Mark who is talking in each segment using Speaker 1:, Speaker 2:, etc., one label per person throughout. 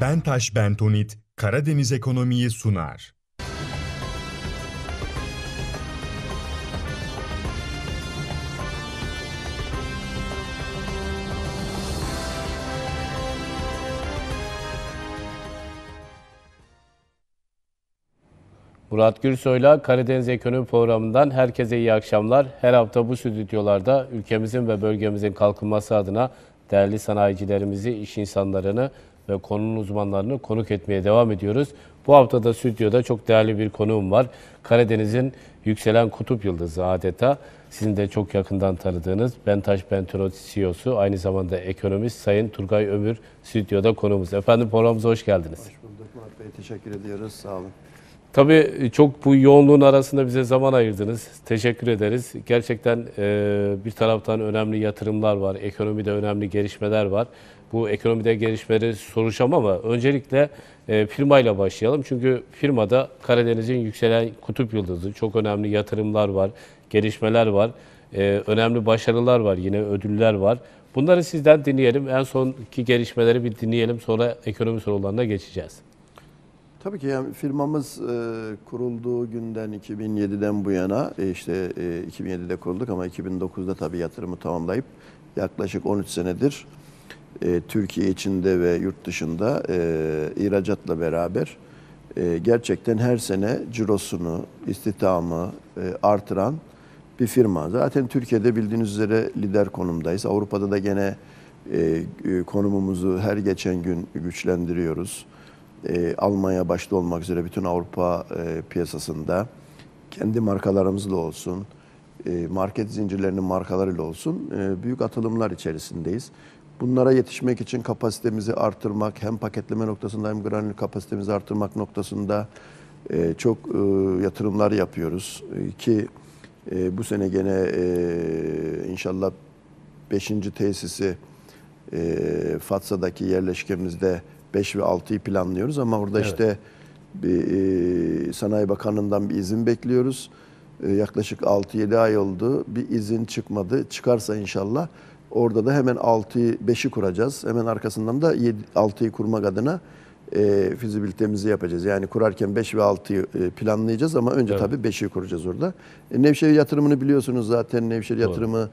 Speaker 1: Bentaş Bentonit Karadeniz Ekonomi'yi sunar.
Speaker 2: Murat Gürsoy'la Karadeniz Ekonomi Programı'ndan herkese iyi akşamlar. Her hafta bu stüdyolarda ülkemizin ve bölgemizin kalkınması adına değerli sanayicilerimizi, iş insanlarını ve konunun uzmanlarını konuk etmeye devam ediyoruz. Bu hafta da stüdyoda çok değerli bir konuğum var. Karadeniz'in yükselen kutup yıldızı adeta. Sizin de çok yakından tanıdığınız Bentaş Bentonit CEO'su, aynı zamanda ekonomist Sayın Turgay Ömür stüdyoda konuğumuz. Efendim programımıza hoş geldiniz.
Speaker 3: Hoş bulduk Murat Bey. Teşekkür ediyoruz. Sağ olun.
Speaker 2: Tabii çok bu yoğunluğun arasında bize zaman ayırdınız. Teşekkür ederiz. Gerçekten e, bir taraftan önemli yatırımlar var, ekonomide önemli gelişmeler var. Bu ekonomide gelişmeleri soruşam ama öncelikle e, firmayla başlayalım. Çünkü firmada Karadeniz'in yükselen kutup yıldızı, çok önemli yatırımlar var, gelişmeler var, e, önemli başarılar var, yine ödüller var. Bunları sizden dinleyelim. En sonki gelişmeleri bir dinleyelim. Sonra ekonomi sorularına geçeceğiz.
Speaker 3: Tabii ki yani firmamız e, kurulduğu günden 2007'den bu yana e, işte e, 2007'de kurulduk ama 2009'da tabii yatırımı tamamlayıp yaklaşık 13 senedir e, Türkiye içinde ve yurt dışında e, ihracatla beraber e, gerçekten her sene cirosunu, istihdamı e, artıran bir firma. Zaten Türkiye'de bildiğiniz üzere lider konumdayız. Avrupa'da da gene e, e, konumumuzu her geçen gün güçlendiriyoruz. E, Almanya başta olmak üzere bütün Avrupa e, piyasasında kendi markalarımızla olsun, e, market zincirlerinin markalarıyla olsun e, büyük atılımlar içerisindeyiz. Bunlara yetişmek için kapasitemizi artırmak, hem paketleme noktasında hem granül kapasitemizi artırmak noktasında e, çok e, yatırımlar yapıyoruz. E, ki e, bu sene gene e, inşallah 5. tesisi e, Fatsa'daki yerleşkemizde 5 ve 6'yı planlıyoruz ama orada
Speaker 2: Evet.
Speaker 3: işte bir e, Sanayi Bakanlığı'ndan bir izin bekliyoruz. E, yaklaşık 6-7 ay oldu. Bir izin çıkmadı. Çıkarsa inşallah orada da hemen 6'yı 5'i kuracağız. Hemen arkasından da 6'yı kurmak adına e, fizibilitemizi yapacağız. Yani kurarken 5 ve 6'yı e, planlayacağız ama önce
Speaker 2: Evet.
Speaker 3: tabii 5'i kuracağız orada. E, Nevşehir yatırımını biliyorsunuz zaten. Nevşehir yatırımı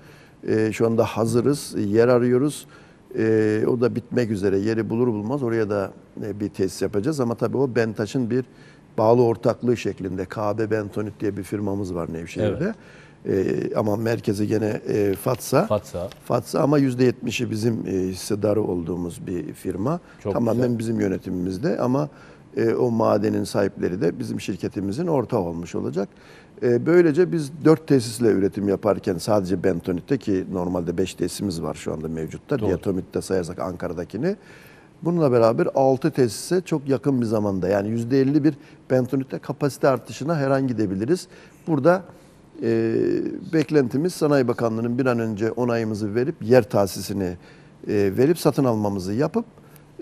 Speaker 3: e, şu anda hazırız. Yer arıyoruz. E, o da bitmek üzere. Yeri bulur bulmaz oraya da e, bir tesis yapacağız. Ama tabii o Bentaş'ın bir bağlı ortaklığı şeklinde. KB Bentonit diye bir firmamız var Nevşehir'de. E, ama merkezi gene e, Fatsa.
Speaker 2: Fatsa.
Speaker 3: Fatsa ama %70'i bizim e, hissedarı olduğumuz bir firma.
Speaker 2: Çok
Speaker 3: Tamamen
Speaker 2: güzel.
Speaker 3: bizim yönetimimizde ama e, o madenin sahipleri de bizim şirketimizin ortağı olmuş olacak. E, böylece biz dört tesisle üretim yaparken sadece Bentonit'te ki normalde beş tesisimiz var şu anda mevcutta.
Speaker 2: Doğru.
Speaker 3: Diatomit'te sayarsak Ankara'dakini. Bununla beraber 6 tesise çok yakın bir zamanda yani %50 bir Bentonit'te kapasite artışına her an gidebiliriz. Burada e, beklentimiz Sanayi Bakanlığı'nın bir an önce onayımızı verip yer tahsisini e, verip satın almamızı yapıp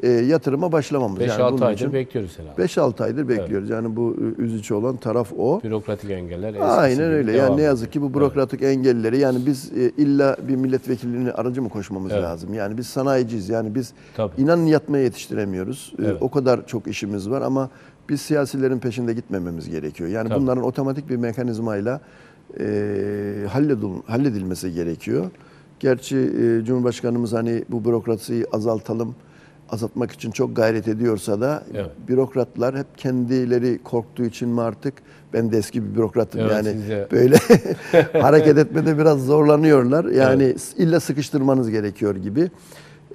Speaker 3: e, yatırıma başlamamız.
Speaker 2: 5-6
Speaker 3: Yani
Speaker 2: aydır
Speaker 3: için
Speaker 2: bekliyoruz herhalde.
Speaker 3: 5-6 aydır bekliyoruz. Yani bu e, üzücü olan taraf o.
Speaker 2: Bürokratik engeller
Speaker 3: Aynen öyle. Yani ne yazık ki bu bürokratik engelleri yani biz e, illa bir milletvekilliğini aracı mı koşmamız
Speaker 2: Evet.
Speaker 3: lazım? Yani biz sanayiciyiz. Yani biz
Speaker 2: Tabii.
Speaker 3: inanın yatmaya yetiştiremiyoruz. E,
Speaker 2: Evet.
Speaker 3: O kadar çok işimiz var ama biz siyasilerin peşinde gitmememiz gerekiyor. Yani
Speaker 2: Tabii.
Speaker 3: bunların otomatik bir mekanizmayla e, halledil- halledilmesi gerekiyor. Gerçi e, Cumhurbaşkanımız hani bu bürokrasiyi azaltalım, azaltmak için çok gayret ediyorsa da
Speaker 2: Evet.
Speaker 3: bürokratlar hep kendileri korktuğu için mi artık ben de eski bir bürokratım
Speaker 2: Evet,
Speaker 3: yani
Speaker 2: siz de-
Speaker 3: böyle hareket etmede biraz zorlanıyorlar. Yani illa sıkıştırmanız gerekiyor gibi.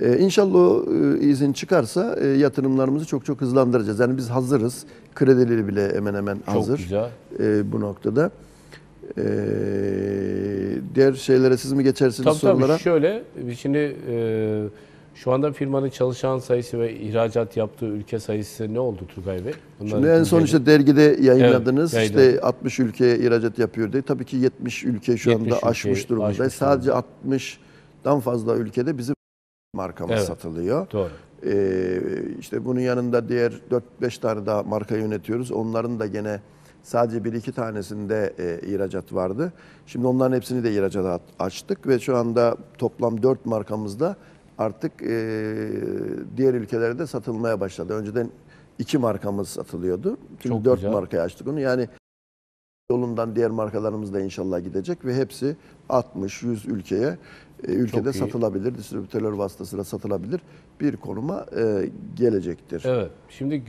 Speaker 3: Ee, inşallah o e, izin çıkarsa e, yatırımlarımızı çok çok hızlandıracağız. Yani biz hazırız. Kredileri bile hemen hemen
Speaker 2: Çok
Speaker 3: hazır
Speaker 2: güzel.
Speaker 3: e, bu noktada. Ee, diğer şeylere siz mi geçersiniz
Speaker 2: Tabii
Speaker 3: sorulara?
Speaker 2: tabii şöyle şimdi e, şu anda firmanın çalışan sayısı ve ihracat yaptığı ülke sayısı ne oldu Turgay Bey? Bunları
Speaker 3: Şimdi en son işte dergide yayınladınız.
Speaker 2: Evet,
Speaker 3: işte
Speaker 2: yayınladım.
Speaker 3: 60 ülkeye ihracat yapıyor diye. Tabii ki 70 ülke şu
Speaker 2: 70
Speaker 3: anda aşmış durumdayız.
Speaker 2: aşmış
Speaker 3: Sadece 60'dan fazla ülkede bizim markamız
Speaker 2: Evet.
Speaker 3: satılıyor.
Speaker 2: Doğru.
Speaker 3: Ee, işte bunun yanında diğer 4-5 tane daha marka yönetiyoruz. Onların da gene sadece bir iki tanesinde e, ihracat vardı. Şimdi onların hepsini de ihracata at- açtık ve şu anda toplam 4 markamızda artık e, diğer ülkelerde satılmaya başladı. Önceden iki markamız satılıyordu. Şimdi
Speaker 2: Çok
Speaker 3: dört
Speaker 2: güzel.
Speaker 3: markaya açtık onu. Yani yolundan diğer markalarımız da inşallah gidecek ve hepsi 60-100 ülkeye e, ülkede
Speaker 2: Çok iyi.
Speaker 3: satılabilir, distribütörler vasıtasıyla satılabilir bir konuma e, gelecektir.
Speaker 2: Evet. Şimdi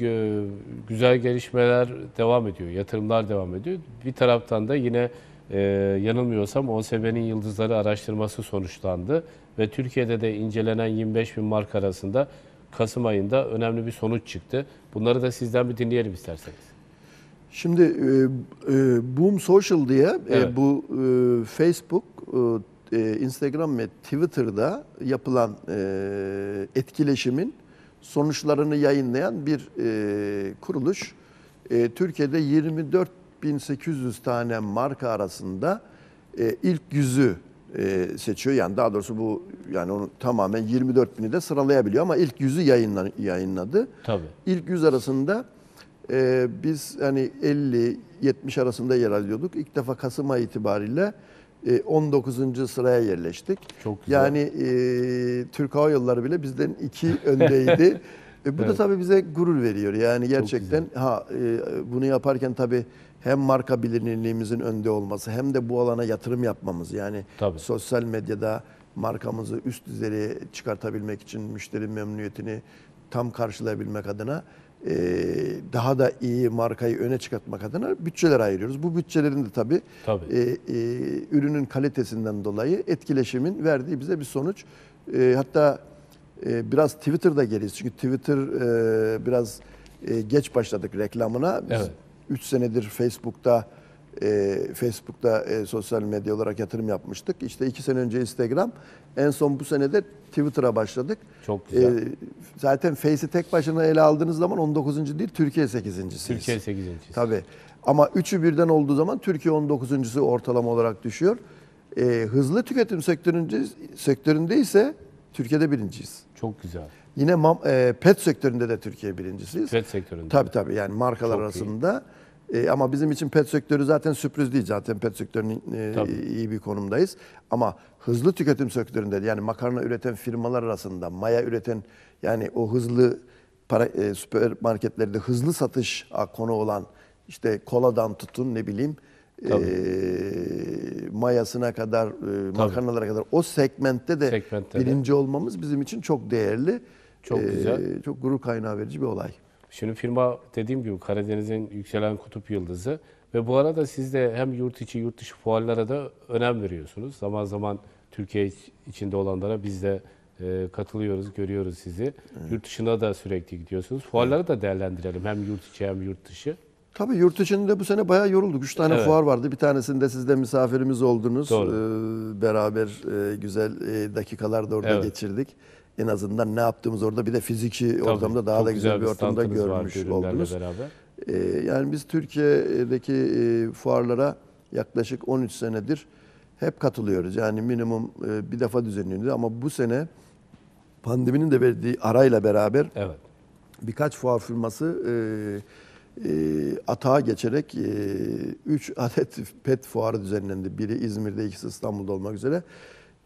Speaker 2: güzel gelişmeler devam ediyor. Yatırımlar devam ediyor. Bir taraftan da yine e, yanılmıyorsam OSB'nin Yıldızları araştırması sonuçlandı. Ve Türkiye'de de incelenen 25 bin marka arasında Kasım ayında önemli bir sonuç çıktı. Bunları da sizden bir dinleyelim isterseniz.
Speaker 3: Şimdi e, e, Boom Social diye e,
Speaker 2: Evet.
Speaker 3: bu e, Facebook, e, e, Instagram ve Twitter'da yapılan e, etkileşimin sonuçlarını yayınlayan bir e, kuruluş. E, Türkiye'de 24.800 tane marka arasında e, ilk yüzü e, seçiyor. Yani daha doğrusu bu yani onu tamamen 24 bini de sıralayabiliyor ama ilk yüzü yayınla, yayınladı.
Speaker 2: Tabii.
Speaker 3: İlk yüz arasında e, biz hani 50-70 arasında yer alıyorduk. İlk defa Kasım ayı itibariyle e, 19. sıraya yerleştik.
Speaker 2: Çok güzel.
Speaker 3: Yani e, Türk Hava Yolları bile bizden iki öndeydi. E, bu da
Speaker 2: Evet.
Speaker 3: tabii bize gurur veriyor. Yani gerçekten ha e, bunu yaparken tabii hem marka bilinirliğimizin önde olması hem de bu alana yatırım yapmamız. Yani
Speaker 2: Tabii.
Speaker 3: sosyal medyada markamızı üst düzeye çıkartabilmek için müşteri memnuniyetini tam karşılayabilmek adına e, daha da iyi markayı öne çıkartmak adına bütçeler ayırıyoruz. Bu bütçelerin de tabii
Speaker 2: Tabii.
Speaker 3: e, e, ürünün kalitesinden dolayı etkileşimin verdiği bize bir sonuç. E, hatta e, biraz Twitter'da geriyiz. Çünkü Twitter e, biraz e, geç başladık reklamına. Biz
Speaker 2: Evet.
Speaker 3: 3 senedir Facebook'ta e, Facebook'ta e, sosyal medya olarak yatırım yapmıştık. İşte 2 sene önce Instagram. En son bu sene de Twitter'a başladık.
Speaker 2: Çok güzel.
Speaker 3: E, zaten Face'i tek başına ele aldığınız zaman 19. değil, Türkiye 8.siyiz.
Speaker 2: Türkiye 8.
Speaker 3: Tabii. Ama üçü birden olduğu zaman Türkiye 19.sü ortalama olarak düşüyor. Ee, hızlı tüketim sektöründe, sektöründe ise Türkiye'de birinciyiz.
Speaker 2: Çok güzel.
Speaker 3: Yine mam- e, pet sektöründe de Türkiye birincisiyiz.
Speaker 2: Pet sektöründe.
Speaker 3: Tabii tabii yani markalar
Speaker 2: Çok iyi.
Speaker 3: E, ama bizim için pet sektörü zaten sürpriz değil. Zaten pet sektörünün e,
Speaker 2: Tabii.
Speaker 3: iyi bir konumdayız. Ama hızlı tüketim sektöründe yani makarna üreten firmalar arasında maya üreten yani o hızlı para, e, süpermarketlerde hızlı satış konu olan işte koladan tutun ne bileyim e, mayasına kadar e, makarnalara kadar o segmentte de
Speaker 2: Segmentte de.
Speaker 3: birinci olmamız bizim için çok değerli.
Speaker 2: Çok
Speaker 3: e,
Speaker 2: güzel.
Speaker 3: Çok gurur kaynağı verici bir olay.
Speaker 2: Şimdi firma dediğim gibi Karadeniz'in yükselen kutup yıldızı ve bu arada siz de hem yurt içi yurt dışı fuarlara da önem veriyorsunuz. Zaman zaman Türkiye iç- içinde olanlara biz de e, katılıyoruz, görüyoruz sizi. Yurt dışına da sürekli gidiyorsunuz. Fuarları da değerlendirelim hem yurt içi hem yurt dışı.
Speaker 3: Tabii yurt içinde bu sene bayağı yorulduk. Üç tane
Speaker 2: Evet.
Speaker 3: fuar vardı. Bir tanesinde siz de misafirimiz oldunuz.
Speaker 2: Doğru.
Speaker 3: Ee, beraber e, güzel e, dakikalar da orada
Speaker 2: Evet.
Speaker 3: geçirdik. En azından ne yaptığımız orada bir de fiziki ortamda daha da güzel bir ortamda görmüş oldunuz.
Speaker 2: beraber.
Speaker 3: Ee, yani biz Türkiye'deki e, fuarlara yaklaşık 13 senedir hep katılıyoruz. Yani minimum e, bir defa düzenliyoruz ama bu sene pandeminin de verdiği arayla beraber
Speaker 2: Evet.
Speaker 3: birkaç fuar firması e, e, atağa geçerek 3 adet pet fuarı düzenlendi. Biri İzmir'de, ikisi İstanbul'da olmak üzere.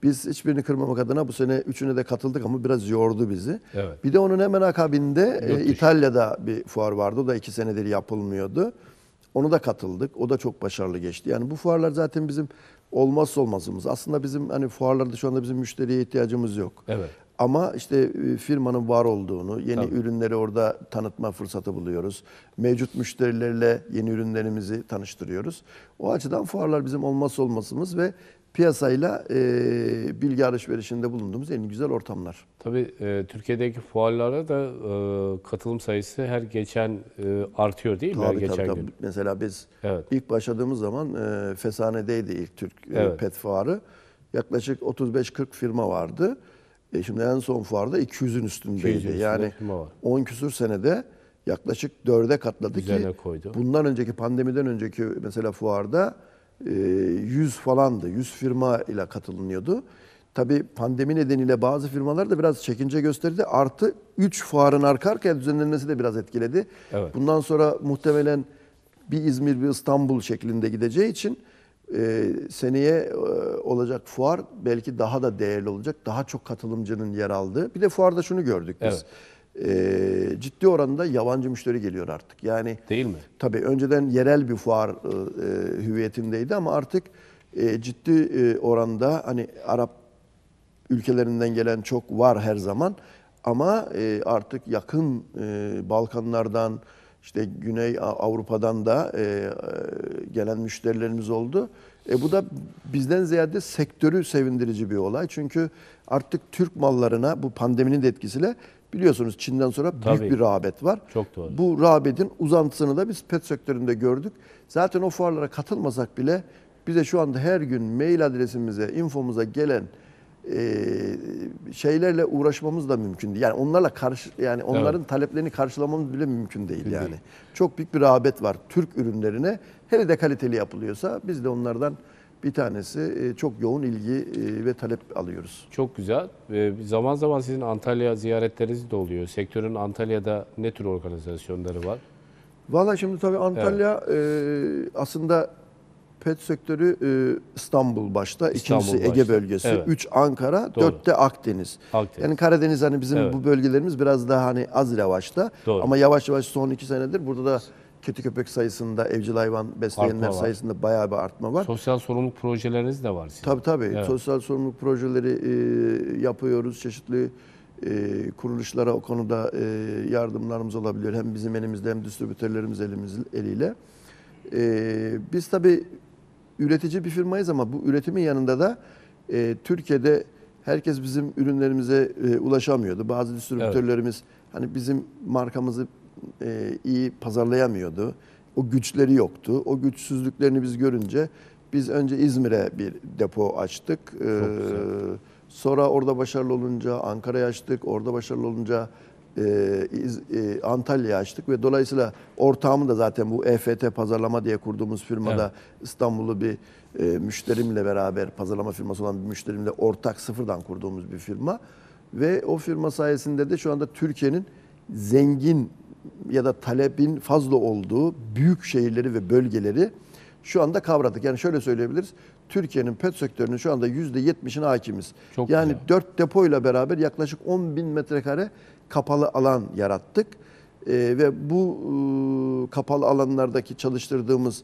Speaker 3: Biz hiçbirini kırmamak adına bu sene üçüne de katıldık ama biraz yordu bizi.
Speaker 2: Evet.
Speaker 3: Bir de onun hemen akabinde e. İtalya'da bir fuar vardı. O da iki senedir yapılmıyordu. Onu da katıldık. O da çok başarılı geçti. Yani bu fuarlar zaten bizim olmazsa olmazımız. Aslında bizim hani fuarlarda şu anda bizim müşteriye ihtiyacımız yok.
Speaker 2: Evet.
Speaker 3: Ama işte e, firmanın var olduğunu, yeni
Speaker 2: Tabii.
Speaker 3: ürünleri orada tanıtma fırsatı buluyoruz. Mevcut müşterilerle yeni ürünlerimizi tanıştırıyoruz. O açıdan fuarlar bizim olmazsa olmazımız ve piyasayla e, bilgi alışverişinde bulunduğumuz en güzel ortamlar.
Speaker 2: Tabii e, Türkiye'deki fuarlara da e, katılım sayısı her geçen e, artıyor değil mi? her
Speaker 3: Tabii,
Speaker 2: geçen
Speaker 3: tabii, tabii.
Speaker 2: gün.
Speaker 3: Mesela biz
Speaker 2: Evet.
Speaker 3: ilk başladığımız zaman e, Fesane'deydi ilk Türk e,
Speaker 2: Evet.
Speaker 3: pet fuarı. Yaklaşık 35-40 firma vardı. E, şimdi en son fuarda 200'ün üstündeydi.
Speaker 2: 200'ün üstünde
Speaker 3: yani
Speaker 2: firma var.
Speaker 3: 10 küsur senede yaklaşık 4'e katladı
Speaker 2: Üzerine
Speaker 3: ki
Speaker 2: koydu.
Speaker 3: bundan önceki pandemiden önceki mesela fuarda e, 100 falandı. 100 firma ile katılınıyordu. Tabii pandemi nedeniyle bazı firmalar da biraz çekince gösterdi. Artı 3 fuarın arka arkaya düzenlenmesi de biraz etkiledi.
Speaker 2: Evet.
Speaker 3: Bundan sonra muhtemelen bir İzmir bir İstanbul şeklinde gideceği için e, seneye e, olacak fuar belki daha da değerli olacak. Daha çok katılımcının yer aldığı. Bir de fuarda şunu gördük biz. E, ciddi oranda yabancı müşteri geliyor artık. Yani
Speaker 2: Değil mi?
Speaker 3: Tabii önceden yerel bir fuar e, e, hüviyetindeydi ama artık e, ciddi e, oranda hani Arap ülkelerinden gelen çok var her zaman ama e, artık yakın e, Balkanlardan işte Güney Avrupa'dan da e, e, gelen müşterilerimiz oldu. E, bu da bizden ziyade sektörü sevindirici bir olay. Çünkü artık Türk mallarına bu pandeminin de etkisiyle biliyorsunuz Çin'den sonra büyük
Speaker 2: Tabii.
Speaker 3: bir rağbet var.
Speaker 2: Çok doğru.
Speaker 3: Bu rağbetin uzantısını da biz pet sektöründe gördük. Zaten o fuarlara katılmasak bile bize şu anda her gün mail adresimize, infomuza gelen e, şeylerle uğraşmamız da mümkün değil. Yani onlarla karşı yani onların taleplerini karşılamamız bile mümkün değil yani.
Speaker 2: değil.
Speaker 3: Çok büyük bir rağbet var Türk ürünlerine. Hele de kaliteli yapılıyorsa biz de onlardan bir tanesi e, çok yoğun ilgi e, ve talep alıyoruz.
Speaker 2: Çok güzel. Ee, zaman zaman sizin Antalya ziyaretleriniz de oluyor. Sektörün Antalya'da ne tür organizasyonları var?
Speaker 3: Valla şimdi tabii Antalya e, aslında pet sektörü e, İstanbul başta,
Speaker 2: İstanbul
Speaker 3: ikincisi Ege
Speaker 2: başta.
Speaker 3: bölgesi,
Speaker 2: Evet.
Speaker 3: üç Ankara,
Speaker 2: Doğru.
Speaker 3: dörtte Akdeniz.
Speaker 2: Akdeniz.
Speaker 3: Yani Karadeniz hani bizim
Speaker 2: Evet.
Speaker 3: bu bölgelerimiz biraz daha hani az revaçta.
Speaker 2: Doğru.
Speaker 3: Ama yavaş yavaş son iki senedir burada da kedi köpek sayısında, evcil hayvan besleyenler sayısında bayağı bir artma var.
Speaker 2: Sosyal sorumluluk projeleriniz de var sizin.
Speaker 3: Tabii tabii.
Speaker 2: Evet.
Speaker 3: Sosyal sorumluluk projeleri e, yapıyoruz. Çeşitli e, kuruluşlara o konuda e, yardımlarımız olabiliyor. Hem bizim elimizde hem distribütörlerimiz elimiz eliyle. E, biz tabii üretici bir firmayız ama bu üretimin yanında da e, Türkiye'de herkes bizim ürünlerimize e, ulaşamıyordu. Bazı distribütörlerimiz hani bizim markamızı e, iyi pazarlayamıyordu. O güçleri yoktu. O güçsüzlüklerini biz görünce biz önce İzmir'e bir depo açtık. Ee,
Speaker 2: güzel.
Speaker 3: sonra orada başarılı olunca Ankara'ya açtık. Orada başarılı olunca e, İz- e, Antalya'ya açtık ve dolayısıyla ortağımı da zaten bu EFT pazarlama diye kurduğumuz firmada İstanbullu bir e, müşterimle beraber pazarlama firması olan bir müşterimle ortak sıfırdan kurduğumuz bir firma ve o firma sayesinde de şu anda Türkiye'nin zengin ya da talebin fazla olduğu büyük şehirleri ve bölgeleri şu anda kavradık. Yani şöyle söyleyebiliriz. Türkiye'nin pet sektörünün şu anda %70'ine hakimiz.
Speaker 2: Çok
Speaker 3: yani
Speaker 2: güzel.
Speaker 3: dört depoyla beraber yaklaşık 10 bin metrekare kapalı alan yarattık. Ee, ve bu e, kapalı alanlardaki çalıştırdığımız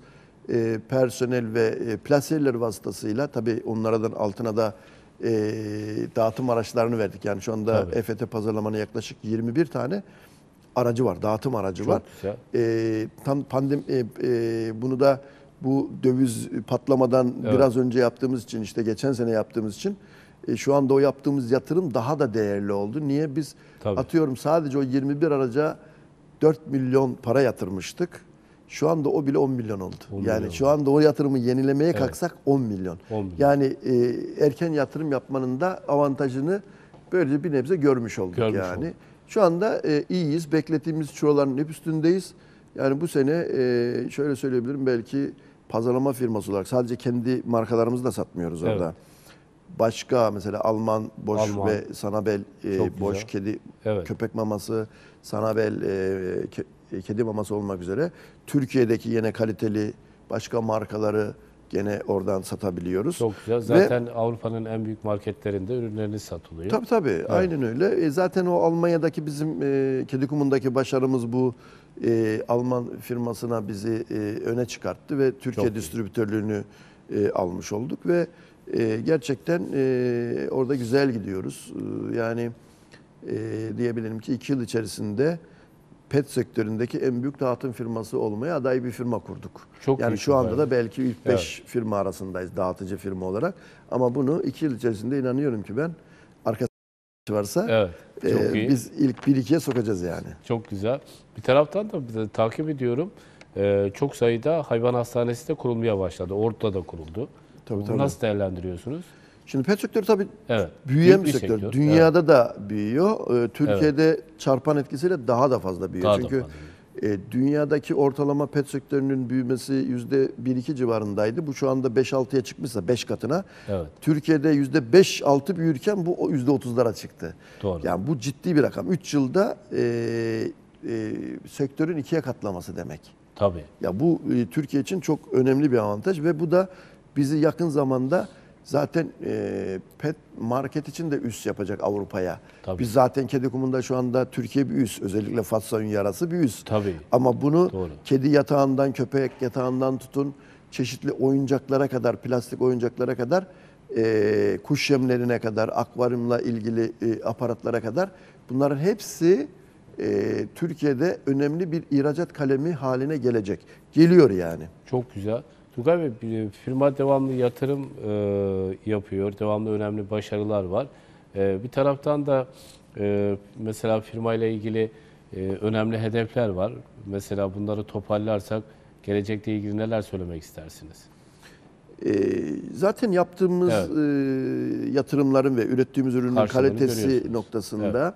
Speaker 3: e, personel ve e, plaserler vasıtasıyla tabii onlardan altına da e, dağıtım araçlarını verdik. Yani şu anda
Speaker 2: Tabii.
Speaker 3: EFT pazarlamanın yaklaşık 21 tane aracı var, dağıtım aracı
Speaker 2: Çok
Speaker 3: var.
Speaker 2: güzel.
Speaker 3: Ee, tam pandemi e, e, bunu da bu döviz patlamadan
Speaker 2: Evet.
Speaker 3: biraz önce yaptığımız için işte geçen sene yaptığımız için e, şu anda o yaptığımız yatırım daha da değerli oldu. Niye biz
Speaker 2: Tabii.
Speaker 3: atıyorum sadece o 21 araca 4 milyon para yatırmıştık. Şu anda o bile 10 milyon oldu.
Speaker 2: 10
Speaker 3: yani
Speaker 2: milyon
Speaker 3: şu anda o yatırımı yenilemeye
Speaker 2: Evet.
Speaker 3: kalksak 10 milyon.
Speaker 2: 10 milyon.
Speaker 3: Yani e, erken yatırım yapmanın da avantajını böylece bir nebze görmüş olduk
Speaker 2: Görmüş
Speaker 3: yani.
Speaker 2: olduk.
Speaker 3: Şu anda e, iyiyiz. Beklediğimiz çuvaların hep üstündeyiz. Yani bu sene e, şöyle söyleyebilirim belki pazarlama firması olarak sadece kendi markalarımızı da satmıyoruz
Speaker 2: Evet.
Speaker 3: orada. Başka mesela Alman Boş
Speaker 2: Alman.
Speaker 3: ve Sanabel e, Boş
Speaker 2: güzel.
Speaker 3: kedi
Speaker 2: Evet.
Speaker 3: köpek maması, Sanabel e, ke- kedi maması olmak üzere Türkiye'deki yine kaliteli başka markaları gene oradan satabiliyoruz.
Speaker 2: Çok güzel.
Speaker 3: Ve-
Speaker 2: Zaten Avrupa'nın en büyük marketlerinde ürünleriniz satılıyor.
Speaker 3: Tabii tabii aynen öyle. E, zaten o Almanya'daki bizim e, Kedi Kumu'ndaki başarımız bu e, Alman firmasına bizi e, öne çıkarttı ve Türkiye
Speaker 2: Çok
Speaker 3: distribütörlüğünü e, almış olduk ve e, gerçekten e, orada güzel gidiyoruz. E, yani e, diyebilirim ki iki yıl içerisinde pet sektöründeki en büyük dağıtım firması olmaya aday bir firma kurduk.
Speaker 2: Çok
Speaker 3: yani şu anda da belki ilk 5 firma arasındayız dağıtıcı firma olarak. Ama bunu iki yıl içerisinde inanıyorum ki ben arkası varsa
Speaker 2: Evet. Çok
Speaker 3: e,
Speaker 2: iyi.
Speaker 3: biz ilk 1-2'ye sokacağız yani.
Speaker 2: Çok güzel. Bir taraftan da takip ediyorum. Ee, çok sayıda hayvan hastanesi de kurulmaya başladı. Ordu'da da kuruldu.
Speaker 3: Tabii,
Speaker 2: Bunu
Speaker 3: tabii.
Speaker 2: nasıl değerlendiriyorsunuz?
Speaker 3: Şimdi pet sektörü tabii
Speaker 2: Evet.
Speaker 3: büyüyen bir sektör.
Speaker 2: Evet.
Speaker 3: Dünyada da büyüyor. E, Türkiye'de çarpan etkisiyle daha da fazla büyüyor.
Speaker 2: Daha da
Speaker 3: Çünkü e, dünyadaki ortalama pet sektörünün büyümesi %1-2 civarındaydı. Bu şu anda 5-6'ya çıkmışsa 5 katına.
Speaker 2: Evet.
Speaker 3: Türkiye'de %5-6 büyürken bu o %30'lara çıktı.
Speaker 2: Doğru.
Speaker 3: Yani bu ciddi bir rakam. 3 yılda e, e, sektörün ikiye katlaması demek.
Speaker 2: Tabii.
Speaker 3: Ya bu e, Türkiye için çok önemli bir avantaj ve bu da bizi yakın zamanda zaten e, pet market için de üst yapacak Avrupa'ya.
Speaker 2: Tabii.
Speaker 3: Biz zaten kedi kumunda şu anda Türkiye bir üst. Özellikle Fatsa yarası bir üst.
Speaker 2: Tabii.
Speaker 3: Ama bunu
Speaker 2: Doğru.
Speaker 3: kedi yatağından, köpek yatağından tutun çeşitli oyuncaklara kadar, plastik oyuncaklara kadar, e, kuş yemlerine kadar, akvaryumla ilgili e, aparatlara kadar bunların hepsi e, Türkiye'de önemli bir ihracat kalemi haline gelecek. Geliyor yani.
Speaker 2: Çok güzel. Turgay Bey, firma devamlı yatırım e, yapıyor. Devamlı önemli başarılar var. E, bir taraftan da e, mesela firmayla ilgili e, önemli hedefler var. Mesela bunları toparlarsak gelecekle ilgili neler söylemek istersiniz?
Speaker 3: E, zaten yaptığımız
Speaker 2: Evet.
Speaker 3: e, yatırımların ve ürettiğimiz ürünün kalitesi noktasında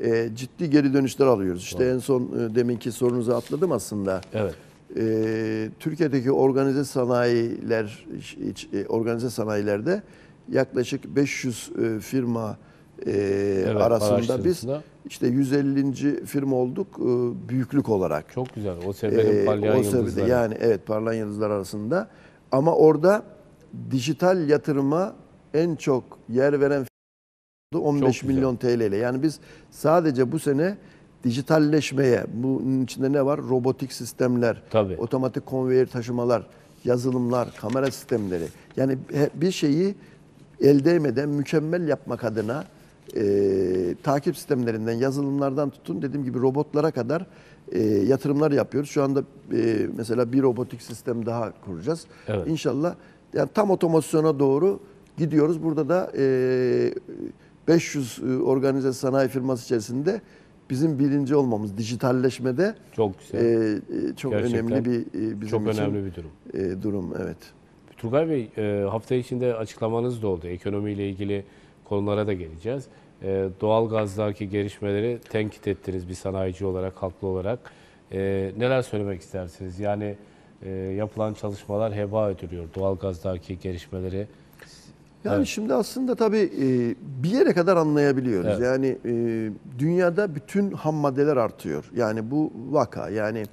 Speaker 3: e, ciddi geri dönüşler alıyoruz. İşte en son e, deminki sorunuzu atladım aslında.
Speaker 2: Evet.
Speaker 3: Ee, Türkiye'deki organize sanayiler e, organize sanayilerde yaklaşık 500 e, firma e,
Speaker 2: Evet,
Speaker 3: arasında biz işte 150. firma olduk e, büyüklük olarak.
Speaker 2: Çok güzel. O sebebenin
Speaker 3: Ee,
Speaker 2: parlayan
Speaker 3: o sebeple
Speaker 2: yıldızları.
Speaker 3: yani evet parlayan yıldızlar arasında ama orada dijital yatırıma en çok yer veren firma 15
Speaker 2: güzel.
Speaker 3: milyon TL ile. Yani biz sadece bu sene dijitalleşmeye, bunun içinde ne var? Robotik sistemler,
Speaker 2: Tabii.
Speaker 3: otomatik konveyör taşımalar, yazılımlar, kamera sistemleri. Yani bir şeyi el değmeden mükemmel yapmak adına e, takip sistemlerinden, yazılımlardan tutun dediğim gibi robotlara kadar e, yatırımlar yapıyoruz. Şu anda e, mesela bir robotik sistem daha kuracağız.
Speaker 2: Evet.
Speaker 3: İnşallah yani tam otomasyona doğru gidiyoruz. Burada da e, 500 organize sanayi firması içerisinde bizim birinci olmamız dijitalleşmede
Speaker 2: Çok güzel.
Speaker 3: e, e, çok
Speaker 2: Gerçekten
Speaker 3: önemli bir e, bizim
Speaker 2: Çok
Speaker 3: için
Speaker 2: önemli bir durum.
Speaker 3: e, durum. Evet.
Speaker 2: Turgay Bey, e, hafta içinde açıklamanız da oldu. Ekonomiyle ilgili konulara da geleceğiz. E, doğalgazdaki gelişmeleri tenkit ettiniz bir sanayici olarak, haklı olarak. E, neler söylemek istersiniz? Yani e, yapılan çalışmalar heba ediliyor. Doğalgazdaki gelişmeleri.
Speaker 3: Yani
Speaker 2: Evet.
Speaker 3: şimdi aslında tabii e, bir yere kadar anlayabiliyoruz.
Speaker 2: Evet.
Speaker 3: Yani e, dünyada bütün ham maddeler artıyor. Yani bu vaka. Yani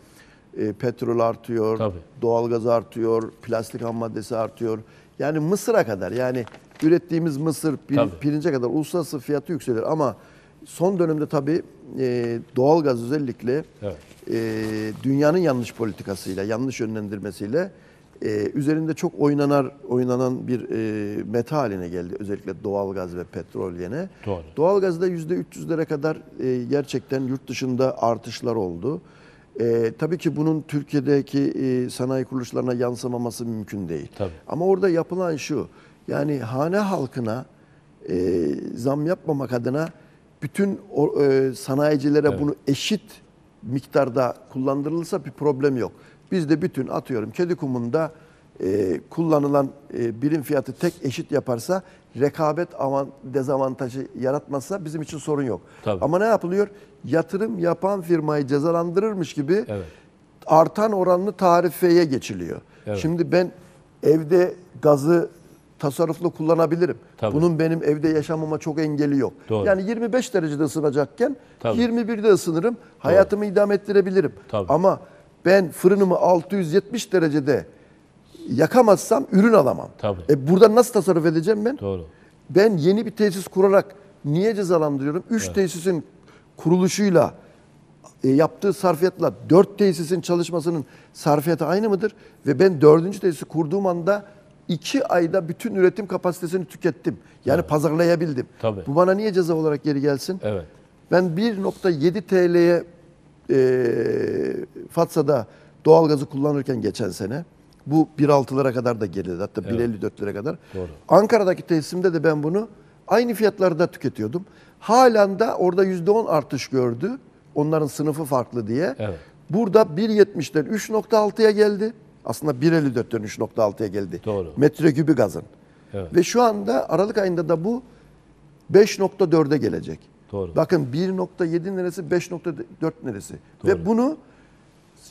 Speaker 3: e, petrol artıyor,
Speaker 2: Tabii.
Speaker 3: doğalgaz artıyor, plastik ham maddesi artıyor. Yani Mısır'a kadar yani ürettiğimiz mısır pir-
Speaker 2: Tabii.
Speaker 3: pirince kadar uluslararası fiyatı yükselir ama son dönemde tabii e, doğalgaz özellikle
Speaker 2: Evet.
Speaker 3: e, dünyanın yanlış politikasıyla, yanlış yönlendirmesiyle e, üzerinde çok oynanar oynanan bir e, meta haline geldi. Özellikle doğalgaz ve petrol yine.
Speaker 2: Doğru.
Speaker 3: Doğalgazda %300'lere kadar e, gerçekten yurt dışında artışlar oldu. E, tabii ki bunun Türkiye'deki e, sanayi kuruluşlarına yansımaması mümkün değil.
Speaker 2: Tabii.
Speaker 3: Ama orada yapılan şu, yani hane halkına e, zam yapmamak adına bütün o, e, sanayicilere
Speaker 2: Evet.
Speaker 3: bunu eşit miktarda kullandırılırsa bir problem yok. Biz de bütün atıyorum kedi kumunda e, kullanılan e, birim fiyatı tek eşit yaparsa rekabet avan, dezavantajı yaratmazsa bizim için sorun yok.
Speaker 2: Tabii.
Speaker 3: Ama ne yapılıyor? Yatırım yapan firmayı cezalandırırmış gibi
Speaker 2: Evet.
Speaker 3: artan oranlı tarifeye geçiliyor.
Speaker 2: Evet.
Speaker 3: Şimdi ben evde gazı tasarruflu kullanabilirim.
Speaker 2: Tabii.
Speaker 3: Bunun benim evde yaşamama çok engeli yok.
Speaker 2: Doğru.
Speaker 3: Yani 25 derecede ısınacakken
Speaker 2: Tabii.
Speaker 3: 21'de ısınırım. Hayatımı idame ettirebilirim.
Speaker 2: Tabii.
Speaker 3: Ama ben fırınımı 670 derecede yakamazsam ürün alamam.
Speaker 2: Tabii.
Speaker 3: E buradan nasıl tasarruf edeceğim ben?
Speaker 2: Doğru.
Speaker 3: Ben yeni bir tesis kurarak niye cezalandırıyorum? Üç tesisin kuruluşuyla e, yaptığı sarfiyatla dört tesisin çalışmasının sarfiyatı aynı mıdır? Ve ben dördüncü tesisi kurduğum anda iki ayda bütün üretim kapasitesini tükettim. Yani pazarlayabildim.
Speaker 2: Tabii.
Speaker 3: Bu bana niye ceza olarak geri gelsin?
Speaker 2: Evet.
Speaker 3: Ben 1.7 TL'ye e, Fatsa'da doğalgazı kullanırken geçen sene bu 1.6'lara kadar da geriledi. Hatta 1.54'lere kadar.
Speaker 2: Doğru.
Speaker 3: Ankara'daki tesisimde de ben bunu aynı fiyatlarda tüketiyordum. Halen de orada %10 artış gördü. Onların sınıfı farklı diye.
Speaker 2: Evet.
Speaker 3: Burada 1.70'den 3.6'ya geldi. Aslında 1.54'ten 3.6'ya geldi.
Speaker 2: Doğru.
Speaker 3: Metrekübü gazın.
Speaker 2: Evet.
Speaker 3: Ve şu anda Aralık ayında da bu 5.4'e gelecek.
Speaker 2: Doğru.
Speaker 3: Bakın 1.7 neresi 5.4 neresi. Ve bunu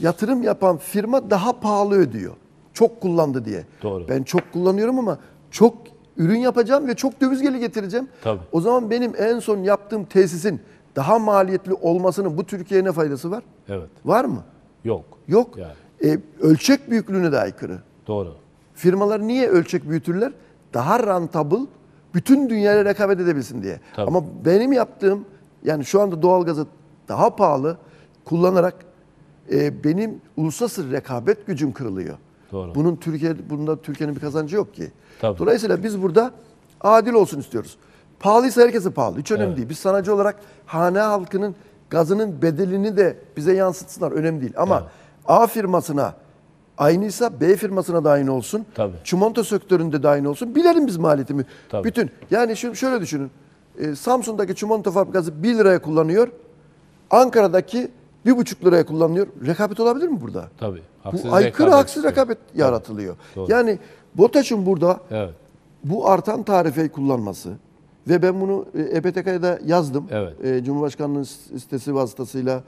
Speaker 3: yatırım yapan firma daha pahalı ödüyor. Çok kullandı diye.
Speaker 2: Doğru.
Speaker 3: Ben çok kullanıyorum ama çok ürün yapacağım ve çok döviz geli getireceğim.
Speaker 2: Tabii.
Speaker 3: O zaman benim en son yaptığım tesisin daha maliyetli olmasının bu Türkiye'ye ne faydası var?
Speaker 2: Evet.
Speaker 3: Var mı?
Speaker 2: Yok.
Speaker 3: Yok.
Speaker 2: Yani.
Speaker 3: E, ölçek büyüklüğüne de aykırı.
Speaker 2: Doğru.
Speaker 3: Firmalar niye ölçek büyütürler? Daha rentable bütün dünyayla rekabet edebilsin diye.
Speaker 2: Tabii.
Speaker 3: Ama benim yaptığım yani şu anda doğalgazı daha pahalı kullanarak e, benim uluslararası rekabet gücüm kırılıyor.
Speaker 2: Doğru.
Speaker 3: Bunun Türkiye bunda Türkiye'nin bir kazancı yok ki.
Speaker 2: Tabii.
Speaker 3: Dolayısıyla biz burada adil olsun istiyoruz. Pahalıysa herkese pahalı. Hiç önemli
Speaker 2: Evet.
Speaker 3: değil. Biz sanayici olarak hane halkının gazının bedelini de bize yansıtsınlar. Önemli değil. Ama
Speaker 2: Evet.
Speaker 3: A firmasına aynıysa B firmasına da aynı olsun.
Speaker 2: Tabii.
Speaker 3: Çimento sektöründe de aynı olsun. Bilelim biz maliyetimi.
Speaker 2: Tabii.
Speaker 3: Bütün. Yani şimdi şöyle düşünün. Ee, Samsun'daki çimento fabrikası 1 liraya kullanıyor. Ankara'daki 1,5 liraya kullanılıyor. Rekabet olabilir mi burada?
Speaker 2: Tabii.
Speaker 3: Bu aykırı
Speaker 2: rekabet
Speaker 3: haksız
Speaker 2: istiyor.
Speaker 3: rekabet yaratılıyor.
Speaker 2: Doğru.
Speaker 3: Yani BOTAŞ'ın burada
Speaker 2: Evet.
Speaker 3: bu artan tarifeyi kullanması ve ben bunu e, EPTK'ya da yazdım.
Speaker 2: Evet.
Speaker 3: E, Cumhurbaşkanlığı sitesi vasıtasıyla,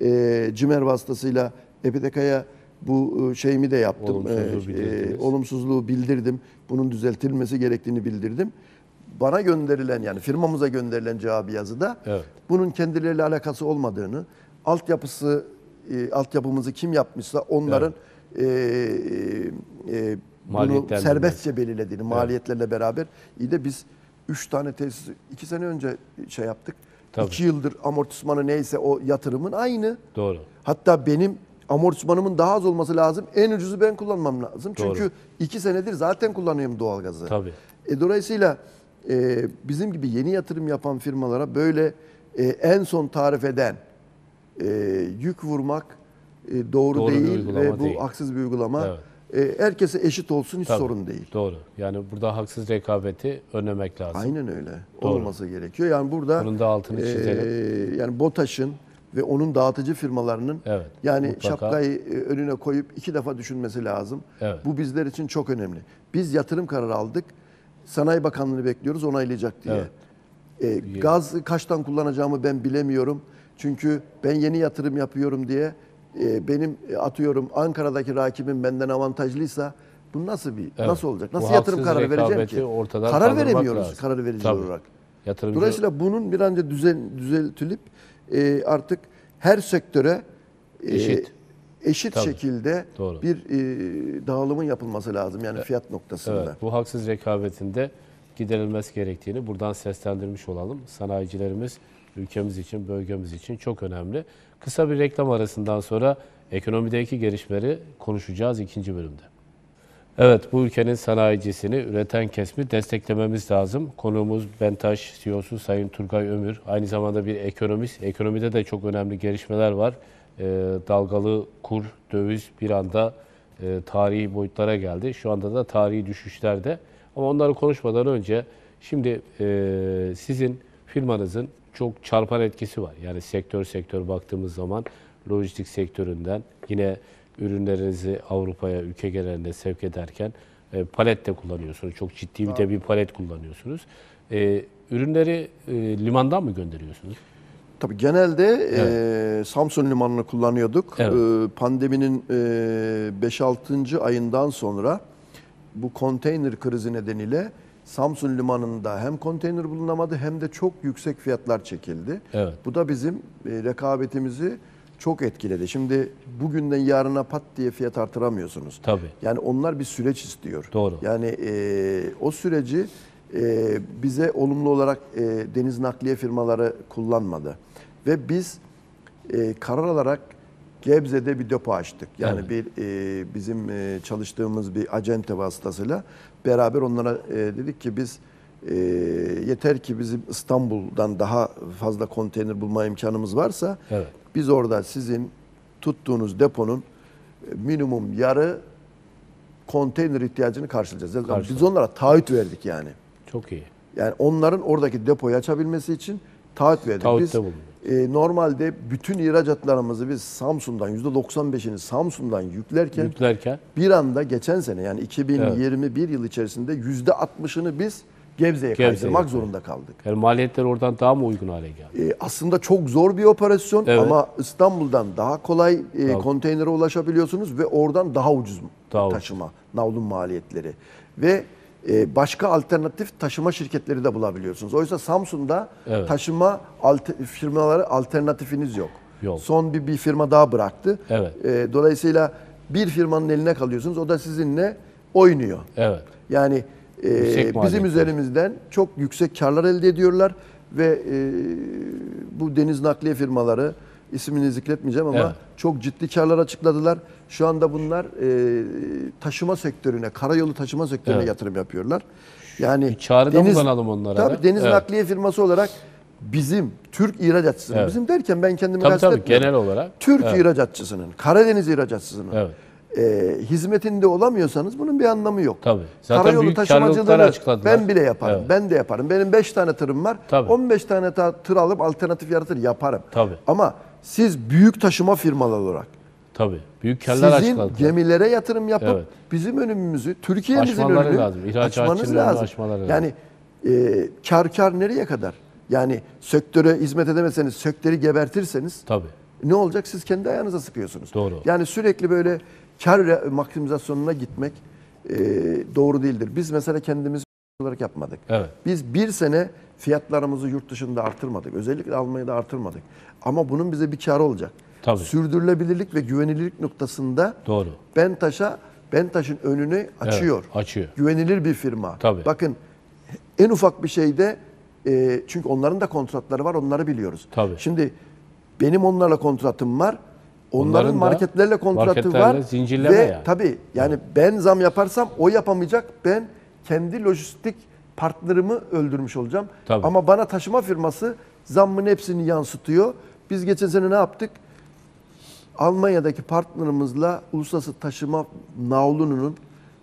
Speaker 3: e, CİMER vasıtasıyla EPTK'ya bu e, şeyimi de yaptım.
Speaker 2: Olumsuzluğu
Speaker 3: E,
Speaker 2: bildirdiniz.
Speaker 3: olumsuzluğu bildirdim. Bunun düzeltilmesi gerektiğini bildirdim. Bana gönderilen yani firmamıza gönderilen cevabı yazıda
Speaker 2: Evet.
Speaker 3: bunun kendileriyle alakası olmadığını, altyapısı e, altyapımızı kim yapmışsa onların e, e, bunu
Speaker 2: Maliyetlendirmesi.
Speaker 3: serbestçe belirlediğini maliyetlerle beraber iyi de biz 3 tane tesis iki sene önce şey yaptık.
Speaker 2: Tabii.
Speaker 3: 2 yıldır amortismanı neyse o yatırımın aynı.
Speaker 2: Doğru.
Speaker 3: Hatta benim amortismanımın daha az olması lazım. En ucuzu ben kullanmam lazım.
Speaker 2: Doğru.
Speaker 3: Çünkü iki senedir zaten kullanıyorum doğalgazı.
Speaker 2: Tabii.
Speaker 3: E, dolayısıyla e, bizim gibi yeni yatırım yapan firmalara böyle e, en son tarif eden e, yük vurmak e, doğru,
Speaker 2: Doğru
Speaker 3: değil ve bu
Speaker 2: değil.
Speaker 3: haksız bir uygulama.
Speaker 2: Evet.
Speaker 3: E, herkese eşit olsun hiç
Speaker 2: Tabii.
Speaker 3: sorun değil.
Speaker 2: Doğru. Yani burada haksız rekabeti önlemek lazım.
Speaker 3: Aynen öyle.
Speaker 2: Doğru.
Speaker 3: Olması gerekiyor. Yani burada
Speaker 2: Bunun da altını
Speaker 3: e,
Speaker 2: çizelim.
Speaker 3: yani BOTAŞ'ın ve onun dağıtıcı firmalarının
Speaker 2: Evet,
Speaker 3: yani
Speaker 2: mutlaka.
Speaker 3: şapkayı e, önüne koyup iki defa düşünmesi lazım.
Speaker 2: Evet.
Speaker 3: Bu bizler için çok önemli. Biz yatırım kararı aldık. Sanayi Bakanlığı'nı bekliyoruz onaylayacak diye. E, gaz kaçtan kullanacağımı ben bilemiyorum. Çünkü ben yeni yatırım yapıyorum diye e, benim e, atıyorum Ankara'daki rakibim benden avantajlıysa bu nasıl bir
Speaker 2: Evet.
Speaker 3: nasıl olacak?
Speaker 2: Bu
Speaker 3: Nasıl yatırım
Speaker 2: haksız
Speaker 3: kararı vereceğim ki? Karar veremiyoruz
Speaker 2: lazım.
Speaker 3: karar verici
Speaker 2: Tabii.
Speaker 3: olarak.
Speaker 2: Yatırımcı
Speaker 3: Dolayısıyla bunun bir an önce düzen, düzeltilip e, artık her sektöre e,
Speaker 2: Eşit.
Speaker 3: eşit
Speaker 2: Tabii.
Speaker 3: şekilde
Speaker 2: Doğru.
Speaker 3: bir e, dağılımın yapılması lazım yani fiyat noktasında.
Speaker 2: Evet, bu haksız rekabetinde giderilmesi gerektiğini buradan seslendirmiş olalım. Sanayicilerimiz ülkemiz için, bölgemiz için çok önemli. Kısa bir reklam arasından sonra ekonomideki gelişmeleri konuşacağız ikinci bölümde. Evet, bu ülkenin sanayicisini, üreten kesimi desteklememiz lazım. Konuğumuz Bentaş CEO'su Sayın Turgay Ömür. Aynı zamanda bir ekonomist. Ekonomide de çok önemli gelişmeler var. Ee, dalgalı kur, döviz bir anda e, tarihi boyutlara geldi. Şu anda da tarihi düşüşlerde. Ama onları konuşmadan önce şimdi e, sizin firmanızın çok çarpan etkisi var. Yani sektör sektör baktığımız zaman lojistik sektöründen yine ürünlerinizi Avrupa'ya, ülke geneline sevk ederken e, palet de kullanıyorsunuz. Çok ciddi bir de bir palet kullanıyorsunuz. E, ürünleri e, limandan mı gönderiyorsunuz?
Speaker 3: Tabii genelde e, Samsun Limanı'nı kullanıyorduk.
Speaker 2: Evet.
Speaker 3: E, pandeminin e, 5-6. ayından sonra bu konteyner krizi nedeniyle Samsun Limanı'nda hem konteyner bulunamadı hem de çok yüksek fiyatlar çekildi.
Speaker 2: Evet.
Speaker 3: Bu da bizim e, rekabetimizi çok etkiledi. Şimdi bugünden yarına pat diye fiyat artıramıyorsunuz.
Speaker 2: Tabii.
Speaker 3: Yani onlar bir süreç istiyor.
Speaker 2: Doğru.
Speaker 3: Yani e, o süreci e, bize olumlu olarak e, deniz nakliye firmaları kullanmadı. Ve biz e, karar alarak Gebze'de bir depo açtık. Yani
Speaker 2: Evet.
Speaker 3: bir e, bizim e, çalıştığımız bir acente vasıtasıyla beraber onlara e, dedik ki biz e, yeter ki bizim İstanbul'dan daha fazla konteyner bulma imkanımız varsa
Speaker 2: Evet.
Speaker 3: Biz orada sizin tuttuğunuz deponun e, minimum yarı konteyner ihtiyacını karşılayacağız. Yani Biz onlara taahhüt verdik yani.
Speaker 2: Çok iyi.
Speaker 3: Yani onların oradaki depoyu açabilmesi için taahhüt verdik.
Speaker 2: Taahhütte
Speaker 3: biz
Speaker 2: bulunduk.
Speaker 3: e, normalde bütün ihracatlarımızı biz Samsun'dan %95'ini Samsun'dan yüklerken
Speaker 2: Yüklerken
Speaker 3: bir anda geçen sene yani 2021 yıl içerisinde %60'ını biz Gebze'ye
Speaker 2: Gebze'ye
Speaker 3: kaydırmak
Speaker 2: koyduk.
Speaker 3: zorunda kaldık.
Speaker 2: yani maliyetler oradan daha mı uygun hale geldi?
Speaker 3: E, aslında çok zor bir operasyon
Speaker 2: Evet.
Speaker 3: ama İstanbul'dan daha kolay e,
Speaker 2: Daha-
Speaker 3: konteynere ulaşabiliyorsunuz ve oradan daha ucuz
Speaker 2: Daha ucuz.
Speaker 3: taşıma, navlun maliyetleri ve e, başka alternatif taşıma şirketleri de bulabiliyorsunuz. Oysa Samsun'da
Speaker 2: Evet.
Speaker 3: taşıma alter- firmaları alternatifiniz yok.
Speaker 2: Yok.
Speaker 3: Son bir, bir firma daha bıraktı.
Speaker 2: Evet.
Speaker 3: E, dolayısıyla bir firmanın eline kalıyorsunuz. O da sizinle oynuyor.
Speaker 2: Evet.
Speaker 3: Yani
Speaker 2: Yüksek
Speaker 3: bizim
Speaker 2: maliyetler.
Speaker 3: üzerimizden çok yüksek karlar elde ediyorlar ve e, bu deniz nakliye firmaları ismini zikretmeyeceğim ama
Speaker 2: Evet.
Speaker 3: çok ciddi karlar açıkladılar. Şu anda bunlar e, taşıma sektörüne, karayolu taşıma sektörüne
Speaker 2: Evet.
Speaker 3: yatırım yapıyorlar. Yani
Speaker 2: Bir çağrıda bulunalım onlara
Speaker 3: Tabii deniz
Speaker 2: Evet.
Speaker 3: nakliye firması olarak bizim Türk ihracatçısının,
Speaker 2: Evet.
Speaker 3: bizim derken ben kendimi
Speaker 2: Tabii tabii
Speaker 3: kastetmiyorum.
Speaker 2: genel olarak.
Speaker 3: Türk
Speaker 2: Evet.
Speaker 3: ihracatçısının, Karadeniz ihracatçısının
Speaker 2: Evet.
Speaker 3: E, hizmetinde olamıyorsanız bunun bir anlamı yok.
Speaker 2: Tabii. Zaten
Speaker 3: Karayolu
Speaker 2: büyük
Speaker 3: taşımacılığını
Speaker 2: açıkladılar.
Speaker 3: Ben bile yaparım.
Speaker 2: Evet.
Speaker 3: Ben de yaparım. Benim 5 tane tırım var.
Speaker 2: Tabii.
Speaker 3: 15 tane ta- tır alıp alternatif yaratır yaparım.
Speaker 2: Tabii.
Speaker 3: Ama siz büyük taşıma firmaları olarak
Speaker 2: Tabii. Büyük karlar
Speaker 3: sizin
Speaker 2: açıkladılar.
Speaker 3: gemilere yatırım yapıp
Speaker 2: Evet.
Speaker 3: bizim önümümüzü, Türkiye'mizin
Speaker 2: Aşmaları
Speaker 3: önünü
Speaker 2: lazım.
Speaker 3: Açmanız lazım.
Speaker 2: lazım.
Speaker 3: Yani e, kar kar nereye kadar? Yani sektöre hizmet edemezseniz, sektörü gebertirseniz
Speaker 2: Tabii.
Speaker 3: ne olacak? Siz kendi ayağınıza sıkıyorsunuz.
Speaker 2: Doğru.
Speaker 3: Yani sürekli böyle kar maksimizasyonuna gitmek e, doğru değildir. Biz mesela kendimiz olarak yapmadık.
Speaker 2: Evet.
Speaker 3: Biz bir sene fiyatlarımızı yurt dışında artırmadık. Özellikle Almanya'da artırmadık. Ama bunun bize bir karı olacak.
Speaker 2: Tabii.
Speaker 3: Sürdürülebilirlik ve güvenilirlik noktasında
Speaker 2: Doğru.
Speaker 3: Bentaş'a Bentaş'ın önünü açıyor.
Speaker 2: Evet, açıyor.
Speaker 3: Güvenilir bir firma.
Speaker 2: Tabii.
Speaker 3: Bakın en ufak bir şeyde e, çünkü onların da kontratları var onları biliyoruz.
Speaker 2: Tabii.
Speaker 3: Şimdi benim onlarla kontratım var. Onların, marketlerle kontratı var.
Speaker 2: zincirleme
Speaker 3: ve
Speaker 2: yani.
Speaker 3: tabii yani ben zam yaparsam o yapamayacak. Ben kendi lojistik partnerimi öldürmüş olacağım.
Speaker 2: Tabii.
Speaker 3: Ama bana taşıma firması zammın hepsini yansıtıyor. Biz geçen sene ne yaptık? Almanya'daki partnerimizle uluslararası taşıma navlununun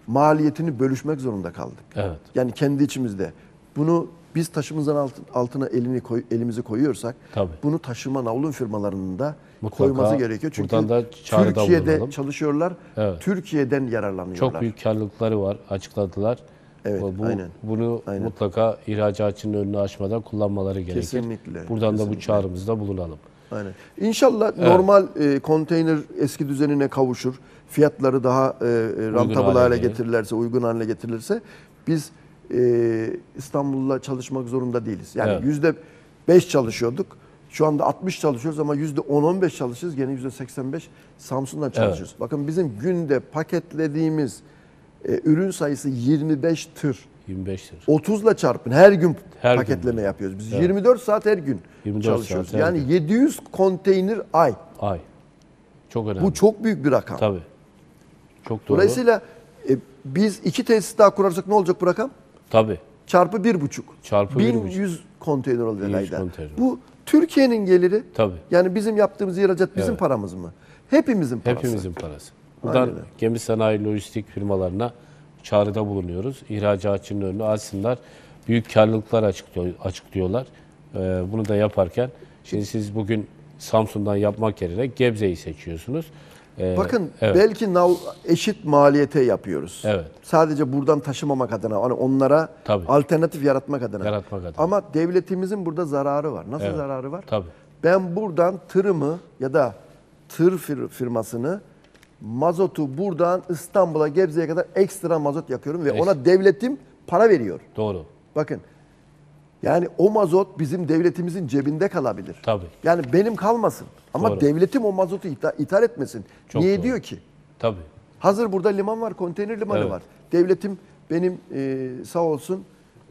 Speaker 3: maliyetini bölüşmek zorunda kaldık.
Speaker 2: Evet.
Speaker 3: Yani kendi içimizde. Bunu biz taşımızın altı- altına elini koy, elimizi koyuyorsak
Speaker 2: Tabii.
Speaker 3: bunu taşıma navlun firmalarının da
Speaker 2: Mutlaka
Speaker 3: koyması gerekiyor. Çünkü
Speaker 2: da
Speaker 3: Türkiye'de
Speaker 2: bulunalım.
Speaker 3: çalışıyorlar.
Speaker 2: Evet.
Speaker 3: Türkiye'den yararlanıyorlar.
Speaker 2: Çok büyük karlılıkları var. Açıkladılar.
Speaker 3: Evet,
Speaker 2: bu,
Speaker 3: aynen.
Speaker 2: Bunu
Speaker 3: Aynen.
Speaker 2: mutlaka ihracatçının önünü açmadan kullanmaları gerekir.
Speaker 3: Kesinlikle,
Speaker 2: Buradan da bu
Speaker 3: kesinlikle.
Speaker 2: çağrımızda bulunalım.
Speaker 3: Aynen. İnşallah normal e, konteyner eski düzenine kavuşur. Fiyatları daha e, e, rentable
Speaker 2: hale
Speaker 3: hale getirirlerse, uygun hale getirilirse biz e, İstanbul'la çalışmak zorunda değiliz. Yani
Speaker 2: Evet.
Speaker 3: yüzde 5 çalışıyorduk. Şu anda 60 çalışıyoruz ama yüzde 10-15 çalışırız. Gene yüzde 85 Samsun'dan çalışıyoruz. Bakın bizim günde paketlediğimiz e, ürün sayısı 25 tır.
Speaker 2: 25 lira.
Speaker 3: 30'la çarpın. Her gün
Speaker 2: Her gün.
Speaker 3: paketleme yapıyoruz. Biz
Speaker 2: Evet.
Speaker 3: 24 saat her gün
Speaker 2: 24
Speaker 3: çalışıyoruz.
Speaker 2: saat her
Speaker 3: yani
Speaker 2: gün.
Speaker 3: 700 konteyner ay.
Speaker 2: Ay. Çok önemli.
Speaker 3: Bu çok büyük bir rakam.
Speaker 2: Tabii. Çok doğru.
Speaker 3: Dolayısıyla e, biz iki tesis daha kurarsak ne olacak bu rakam?
Speaker 2: Tabii.
Speaker 3: Çarpı bir buçuk.
Speaker 2: Çarpı bir buçuk.
Speaker 3: 1100 konteyner olacak
Speaker 2: 1100
Speaker 3: ayda.
Speaker 2: konteyner.
Speaker 3: Bu Türkiye'nin geliri.
Speaker 2: Tabii.
Speaker 3: Yani bizim yaptığımız ihracat bizim
Speaker 2: Evet.
Speaker 3: paramız mı? Hepimizin parası.
Speaker 2: Hepimizin parası. Buradan
Speaker 3: Aynen öyle.
Speaker 2: gemi sanayi lojistik firmalarına çağrıda bulunuyoruz. İhracatçının önünü açsınlar. Büyük karlılıklar açıklıyor, açıklıyorlar. Ee, bunu da yaparken şimdi siz bugün Samsun'dan yapmak yerine Gebze'yi seçiyorsunuz. Ee,
Speaker 3: Bakın
Speaker 2: evet.
Speaker 3: belki nav eşit maliyete yapıyoruz.
Speaker 2: Evet.
Speaker 3: Sadece buradan taşımamak adına, hani onlara
Speaker 2: Tabii.
Speaker 3: alternatif yaratmak adına.
Speaker 2: Yaratmak adına.
Speaker 3: Ama devletimizin burada zararı var. Nasıl
Speaker 2: Evet.
Speaker 3: zararı var?
Speaker 2: Tabii.
Speaker 3: Ben buradan tırımı ya da tır fir- firmasını mazotu buradan İstanbul'a Gebze'ye kadar ekstra mazot yakıyorum ve
Speaker 2: Ekstra.
Speaker 3: ona devletim para veriyor.
Speaker 2: Doğru.
Speaker 3: Bakın. Yani o mazot bizim devletimizin cebinde kalabilir.
Speaker 2: Tabii.
Speaker 3: Yani benim kalmasın. Ama
Speaker 2: Doğru.
Speaker 3: devletim o mazotu ithal etmesin.
Speaker 2: Çok
Speaker 3: Niye
Speaker 2: doğru.
Speaker 3: diyor ki?
Speaker 2: Tabii.
Speaker 3: Hazır burada liman var, konteyner limanı
Speaker 2: Evet.
Speaker 3: var. Devletim benim e, sağ olsun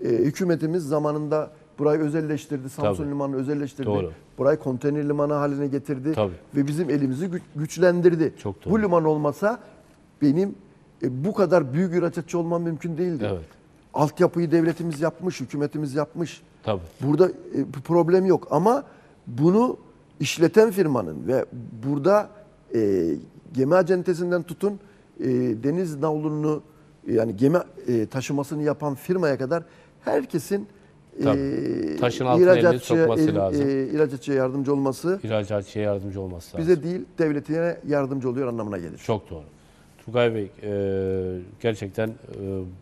Speaker 3: e, hükümetimiz zamanında burayı özelleştirdi. Samsun
Speaker 2: Tabii.
Speaker 3: limanını özelleştirdi.
Speaker 2: Doğru.
Speaker 3: Burayı konteyner limanı haline getirdi.
Speaker 2: Tabii.
Speaker 3: Ve bizim elimizi gü- güçlendirdi.
Speaker 2: Çok doğru.
Speaker 3: Bu liman olmasa benim e, bu kadar büyük ihracatçı olmam mümkün değildi.
Speaker 2: Evet.
Speaker 3: Altyapıyı devletimiz yapmış, hükümetimiz yapmış.
Speaker 2: Tabii.
Speaker 3: Burada e, problem yok ama bunu işleten firmanın ve burada e, gemi acentesinden tutun e, deniz navlununu e, yani gemi e, taşımasını yapan firmaya kadar herkesin
Speaker 2: Tabii. Taşın altına elini sokması lazım.
Speaker 3: E, ihracatçıya yardımcı olması
Speaker 2: İhracatçıya yardımcı olması lazım.
Speaker 3: bize değil devletine yardımcı oluyor anlamına gelir.
Speaker 2: Çok doğru. Turgay Bey, e, gerçekten e,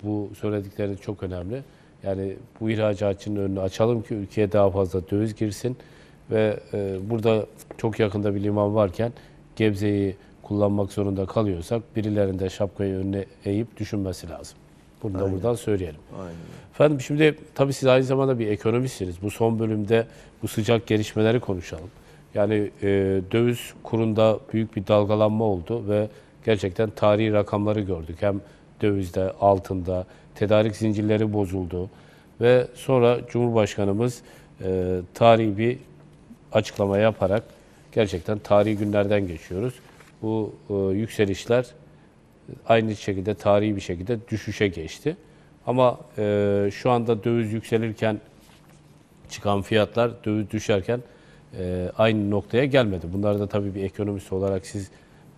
Speaker 2: bu söyledikleriniz çok önemli. Yani bu ihracatçının önünü açalım ki ülkeye daha fazla döviz girsin ve e, burada çok yakında bir liman varken Gebze'yi kullanmak zorunda kalıyorsak birilerinde şapkayı önüne eğip düşünmesi lazım. Bunu da buradan söyleyelim.
Speaker 3: Aynen.
Speaker 2: Efendim şimdi tabii siz aynı zamanda bir ekonomistsiniz. Bu son bölümde bu sıcak gelişmeleri konuşalım. Yani e, döviz kurunda büyük bir dalgalanma oldu ve gerçekten tarihi rakamları gördük. Hem dövizde, altında, tedarik zincirleri bozuldu ve sonra Cumhurbaşkanımız e, tarihi bir açıklama yaparak gerçekten tarihi günlerden geçiyoruz. Bu e, yükselişler aynı şekilde tarihi bir şekilde düşüşe geçti. Ama e, şu anda döviz yükselirken çıkan fiyatlar döviz düşerken e, aynı noktaya gelmedi. Bunları da tabii bir ekonomist olarak siz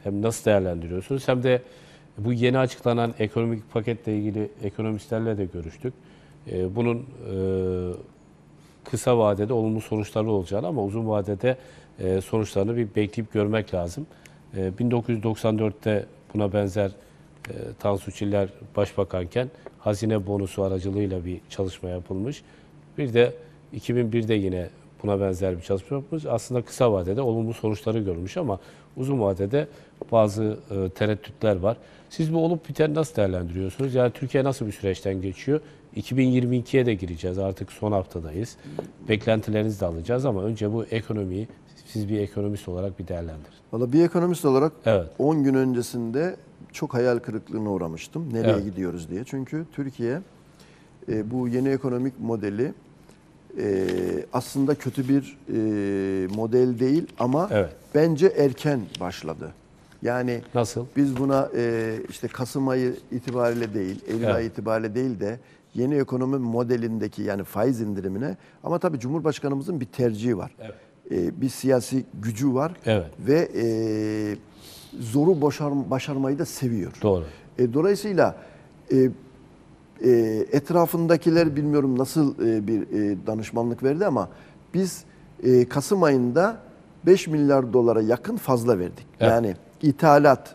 Speaker 2: hem nasıl değerlendiriyorsunuz hem de bu yeni açıklanan ekonomik paketle ilgili ekonomistlerle de görüştük. E, bunun e, kısa vadede olumlu sonuçları olacağını ama uzun vadede e, sonuçlarını bir bekleyip görmek lazım. E, 1994'te buna benzer e, Tansu Çiller başbakanken hazine bonusu aracılığıyla bir çalışma yapılmış. Bir de 2001'de yine buna benzer bir çalışma yapılmış. Aslında kısa vadede olumlu sonuçları görmüş ama uzun vadede bazı e, tereddütler var. Siz bu olup biteni nasıl değerlendiriyorsunuz? Yani Türkiye nasıl bir süreçten geçiyor? 2022'ye de gireceğiz. Artık son haftadayız. Beklentilerinizi de alacağız ama önce bu ekonomiyi siz bir ekonomist olarak bir değerlendirin.
Speaker 3: Valla bir ekonomist olarak
Speaker 2: Evet.
Speaker 3: 10 gün öncesinde çok hayal kırıklığına uğramıştım. Nereye
Speaker 2: Evet.
Speaker 3: gidiyoruz diye. Çünkü Türkiye e, bu yeni ekonomik modeli e, aslında kötü bir e, model değil ama
Speaker 2: Evet.
Speaker 3: bence erken başladı. Yani
Speaker 2: Nasıl?
Speaker 3: biz buna e, işte Kasım ayı itibariyle değil, Eylül
Speaker 2: Evet.
Speaker 3: ayı itibariyle değil de yeni ekonomi modelindeki yani faiz indirimine ama tabii Cumhurbaşkanımızın bir tercihi var.
Speaker 2: Evet.
Speaker 3: E, bir siyasi gücü var
Speaker 2: Evet.
Speaker 3: ve e, zoru başar, başarmayı da seviyor.
Speaker 2: Doğru.
Speaker 3: E, dolayısıyla e, e, etrafındakiler bilmiyorum nasıl e, bir e, danışmanlık verdi ama biz e, Kasım ayında 5 milyar dolara yakın fazla verdik.
Speaker 2: Evet.
Speaker 3: Yani ithalat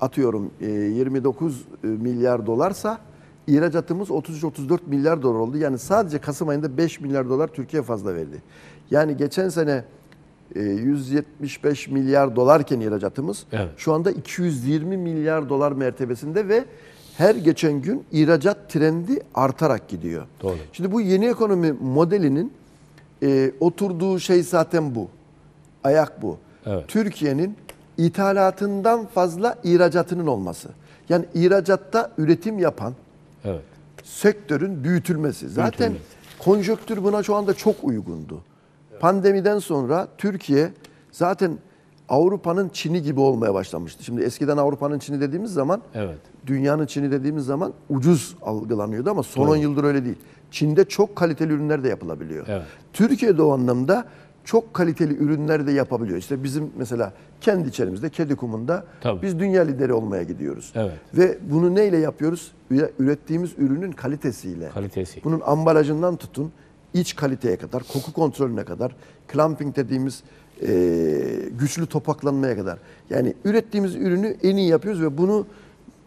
Speaker 3: atıyorum e, 29 milyar dolarsa ihracatımız 33-34 milyar dolar oldu. Yani sadece Kasım ayında 5 milyar dolar Türkiye fazla verdi. Yani geçen sene e, 175 milyar dolarken ihracatımız
Speaker 2: Evet.
Speaker 3: şu anda 220 milyar dolar mertebesinde ve her geçen gün ihracat trendi artarak gidiyor.
Speaker 2: Doğru.
Speaker 3: Şimdi bu yeni ekonomi modelinin e, oturduğu şey zaten bu. Ayak bu.
Speaker 2: Evet.
Speaker 3: Türkiye'nin ithalatından fazla ihracatının olması. Yani ihracatta üretim yapan
Speaker 2: Evet.
Speaker 3: sektörün büyütülmesi. Zaten
Speaker 2: Büyütülmesi.
Speaker 3: konjöktür buna şu anda çok uygundu. Pandemiden sonra Türkiye zaten Avrupa'nın Çin'i gibi olmaya başlamıştı. Şimdi eskiden Avrupa'nın Çin'i dediğimiz zaman
Speaker 2: Evet.
Speaker 3: dünyanın Çin'i dediğimiz zaman ucuz algılanıyordu ama son
Speaker 2: Doğru.
Speaker 3: 10 yıldır öyle değil. Çin'de çok kaliteli ürünler de yapılabiliyor.
Speaker 2: Evet.
Speaker 3: Türkiye'de o anlamda çok kaliteli ürünler de yapabiliyor. İşte bizim mesela kendi içerimizde kedi kumunda
Speaker 2: Tabii.
Speaker 3: biz dünya lideri olmaya gidiyoruz.
Speaker 2: Evet.
Speaker 3: Ve bunu neyle yapıyoruz? Üre- Ürettiğimiz ürünün kalitesiyle.
Speaker 2: Kalitesi.
Speaker 3: Bunun ambalajından tutun iç kaliteye kadar, koku kontrolüne kadar, clamping dediğimiz e, güçlü topaklanmaya kadar. Yani ürettiğimiz ürünü en iyi yapıyoruz ve bunu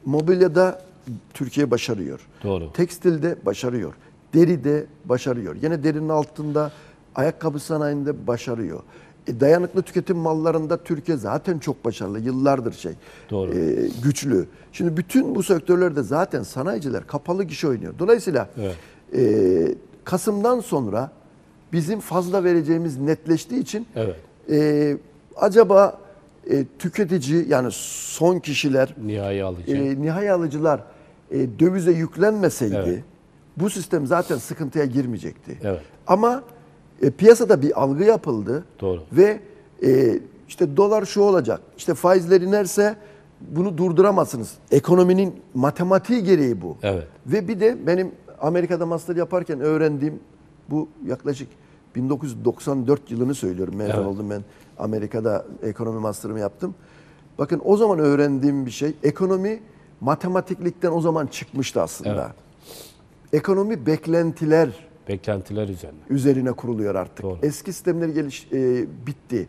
Speaker 3: mobilyada Türkiye başarıyor.
Speaker 2: Doğru.
Speaker 3: Tekstilde başarıyor. Deride başarıyor. Yine derinin altında ayakkabı sanayinde başarıyor. E, dayanıklı tüketim mallarında Türkiye zaten çok başarılı. Yıllardır şey.
Speaker 2: Doğru.
Speaker 3: e, güçlü. Şimdi bütün bu sektörlerde zaten sanayiciler kapalı gişe oynuyor. Dolayısıyla
Speaker 2: Evet.
Speaker 3: e, Kasım'dan sonra bizim fazla vereceğimiz netleştiği için
Speaker 2: Evet.
Speaker 3: E, acaba e, tüketici yani son kişiler
Speaker 2: Nihai alıcı.
Speaker 3: e, nihai alıcılar e, dövize yüklenmeseydi
Speaker 2: Evet.
Speaker 3: bu sistem zaten sıkıntıya girmeyecekti.
Speaker 2: Evet.
Speaker 3: Ama e, piyasada bir algı yapıldı
Speaker 2: Doğru.
Speaker 3: ve e, işte dolar şu olacak, işte faizler inerse bunu durduramazsınız. Ekonominin matematiği gereği bu.
Speaker 2: Evet.
Speaker 3: Ve bir de benim Amerika'da master yaparken öğrendiğim bu yaklaşık 1994 yılını söylüyorum. Mezun
Speaker 2: Evet.
Speaker 3: oldum ben Amerika'da ekonomi master'ımı yaptım. Bakın o zaman öğrendiğim bir şey ekonomi matematiklikten o zaman çıkmıştı aslında.
Speaker 2: Evet.
Speaker 3: Ekonomi beklentiler
Speaker 2: Beklentiler üzerine.
Speaker 3: üzerine kuruluyor artık.
Speaker 2: Doğru.
Speaker 3: Eski sistemleri geliş e, bitti.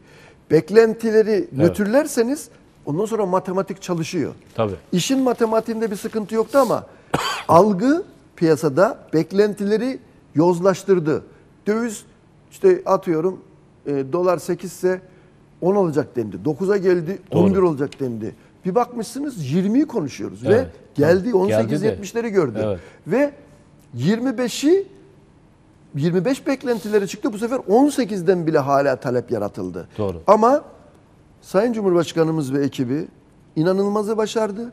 Speaker 3: Beklentileri nötrlerseniz ondan sonra matematik çalışıyor.
Speaker 2: Tabii.
Speaker 3: İşin matematiğinde bir sıkıntı yoktu ama algı piyasada beklentileri yozlaştırdı. Döviz işte atıyorum e, dolar 8 ise 10 olacak dendi. 9'a geldi
Speaker 2: Doğru.
Speaker 3: 11 olacak dendi. Bir bakmışsınız 20'yi konuşuyoruz
Speaker 2: Evet,
Speaker 3: ve geldi
Speaker 2: tabii. Geldi
Speaker 3: 18
Speaker 2: de.
Speaker 3: 70'leri gördü.
Speaker 2: Evet.
Speaker 3: Ve 25'i 25 beklentileri çıktı. Bu sefer 18'den bile hala talep yaratıldı.
Speaker 2: Doğru.
Speaker 3: Ama Sayın Cumhurbaşkanımız ve ekibi inanılmazı başardı.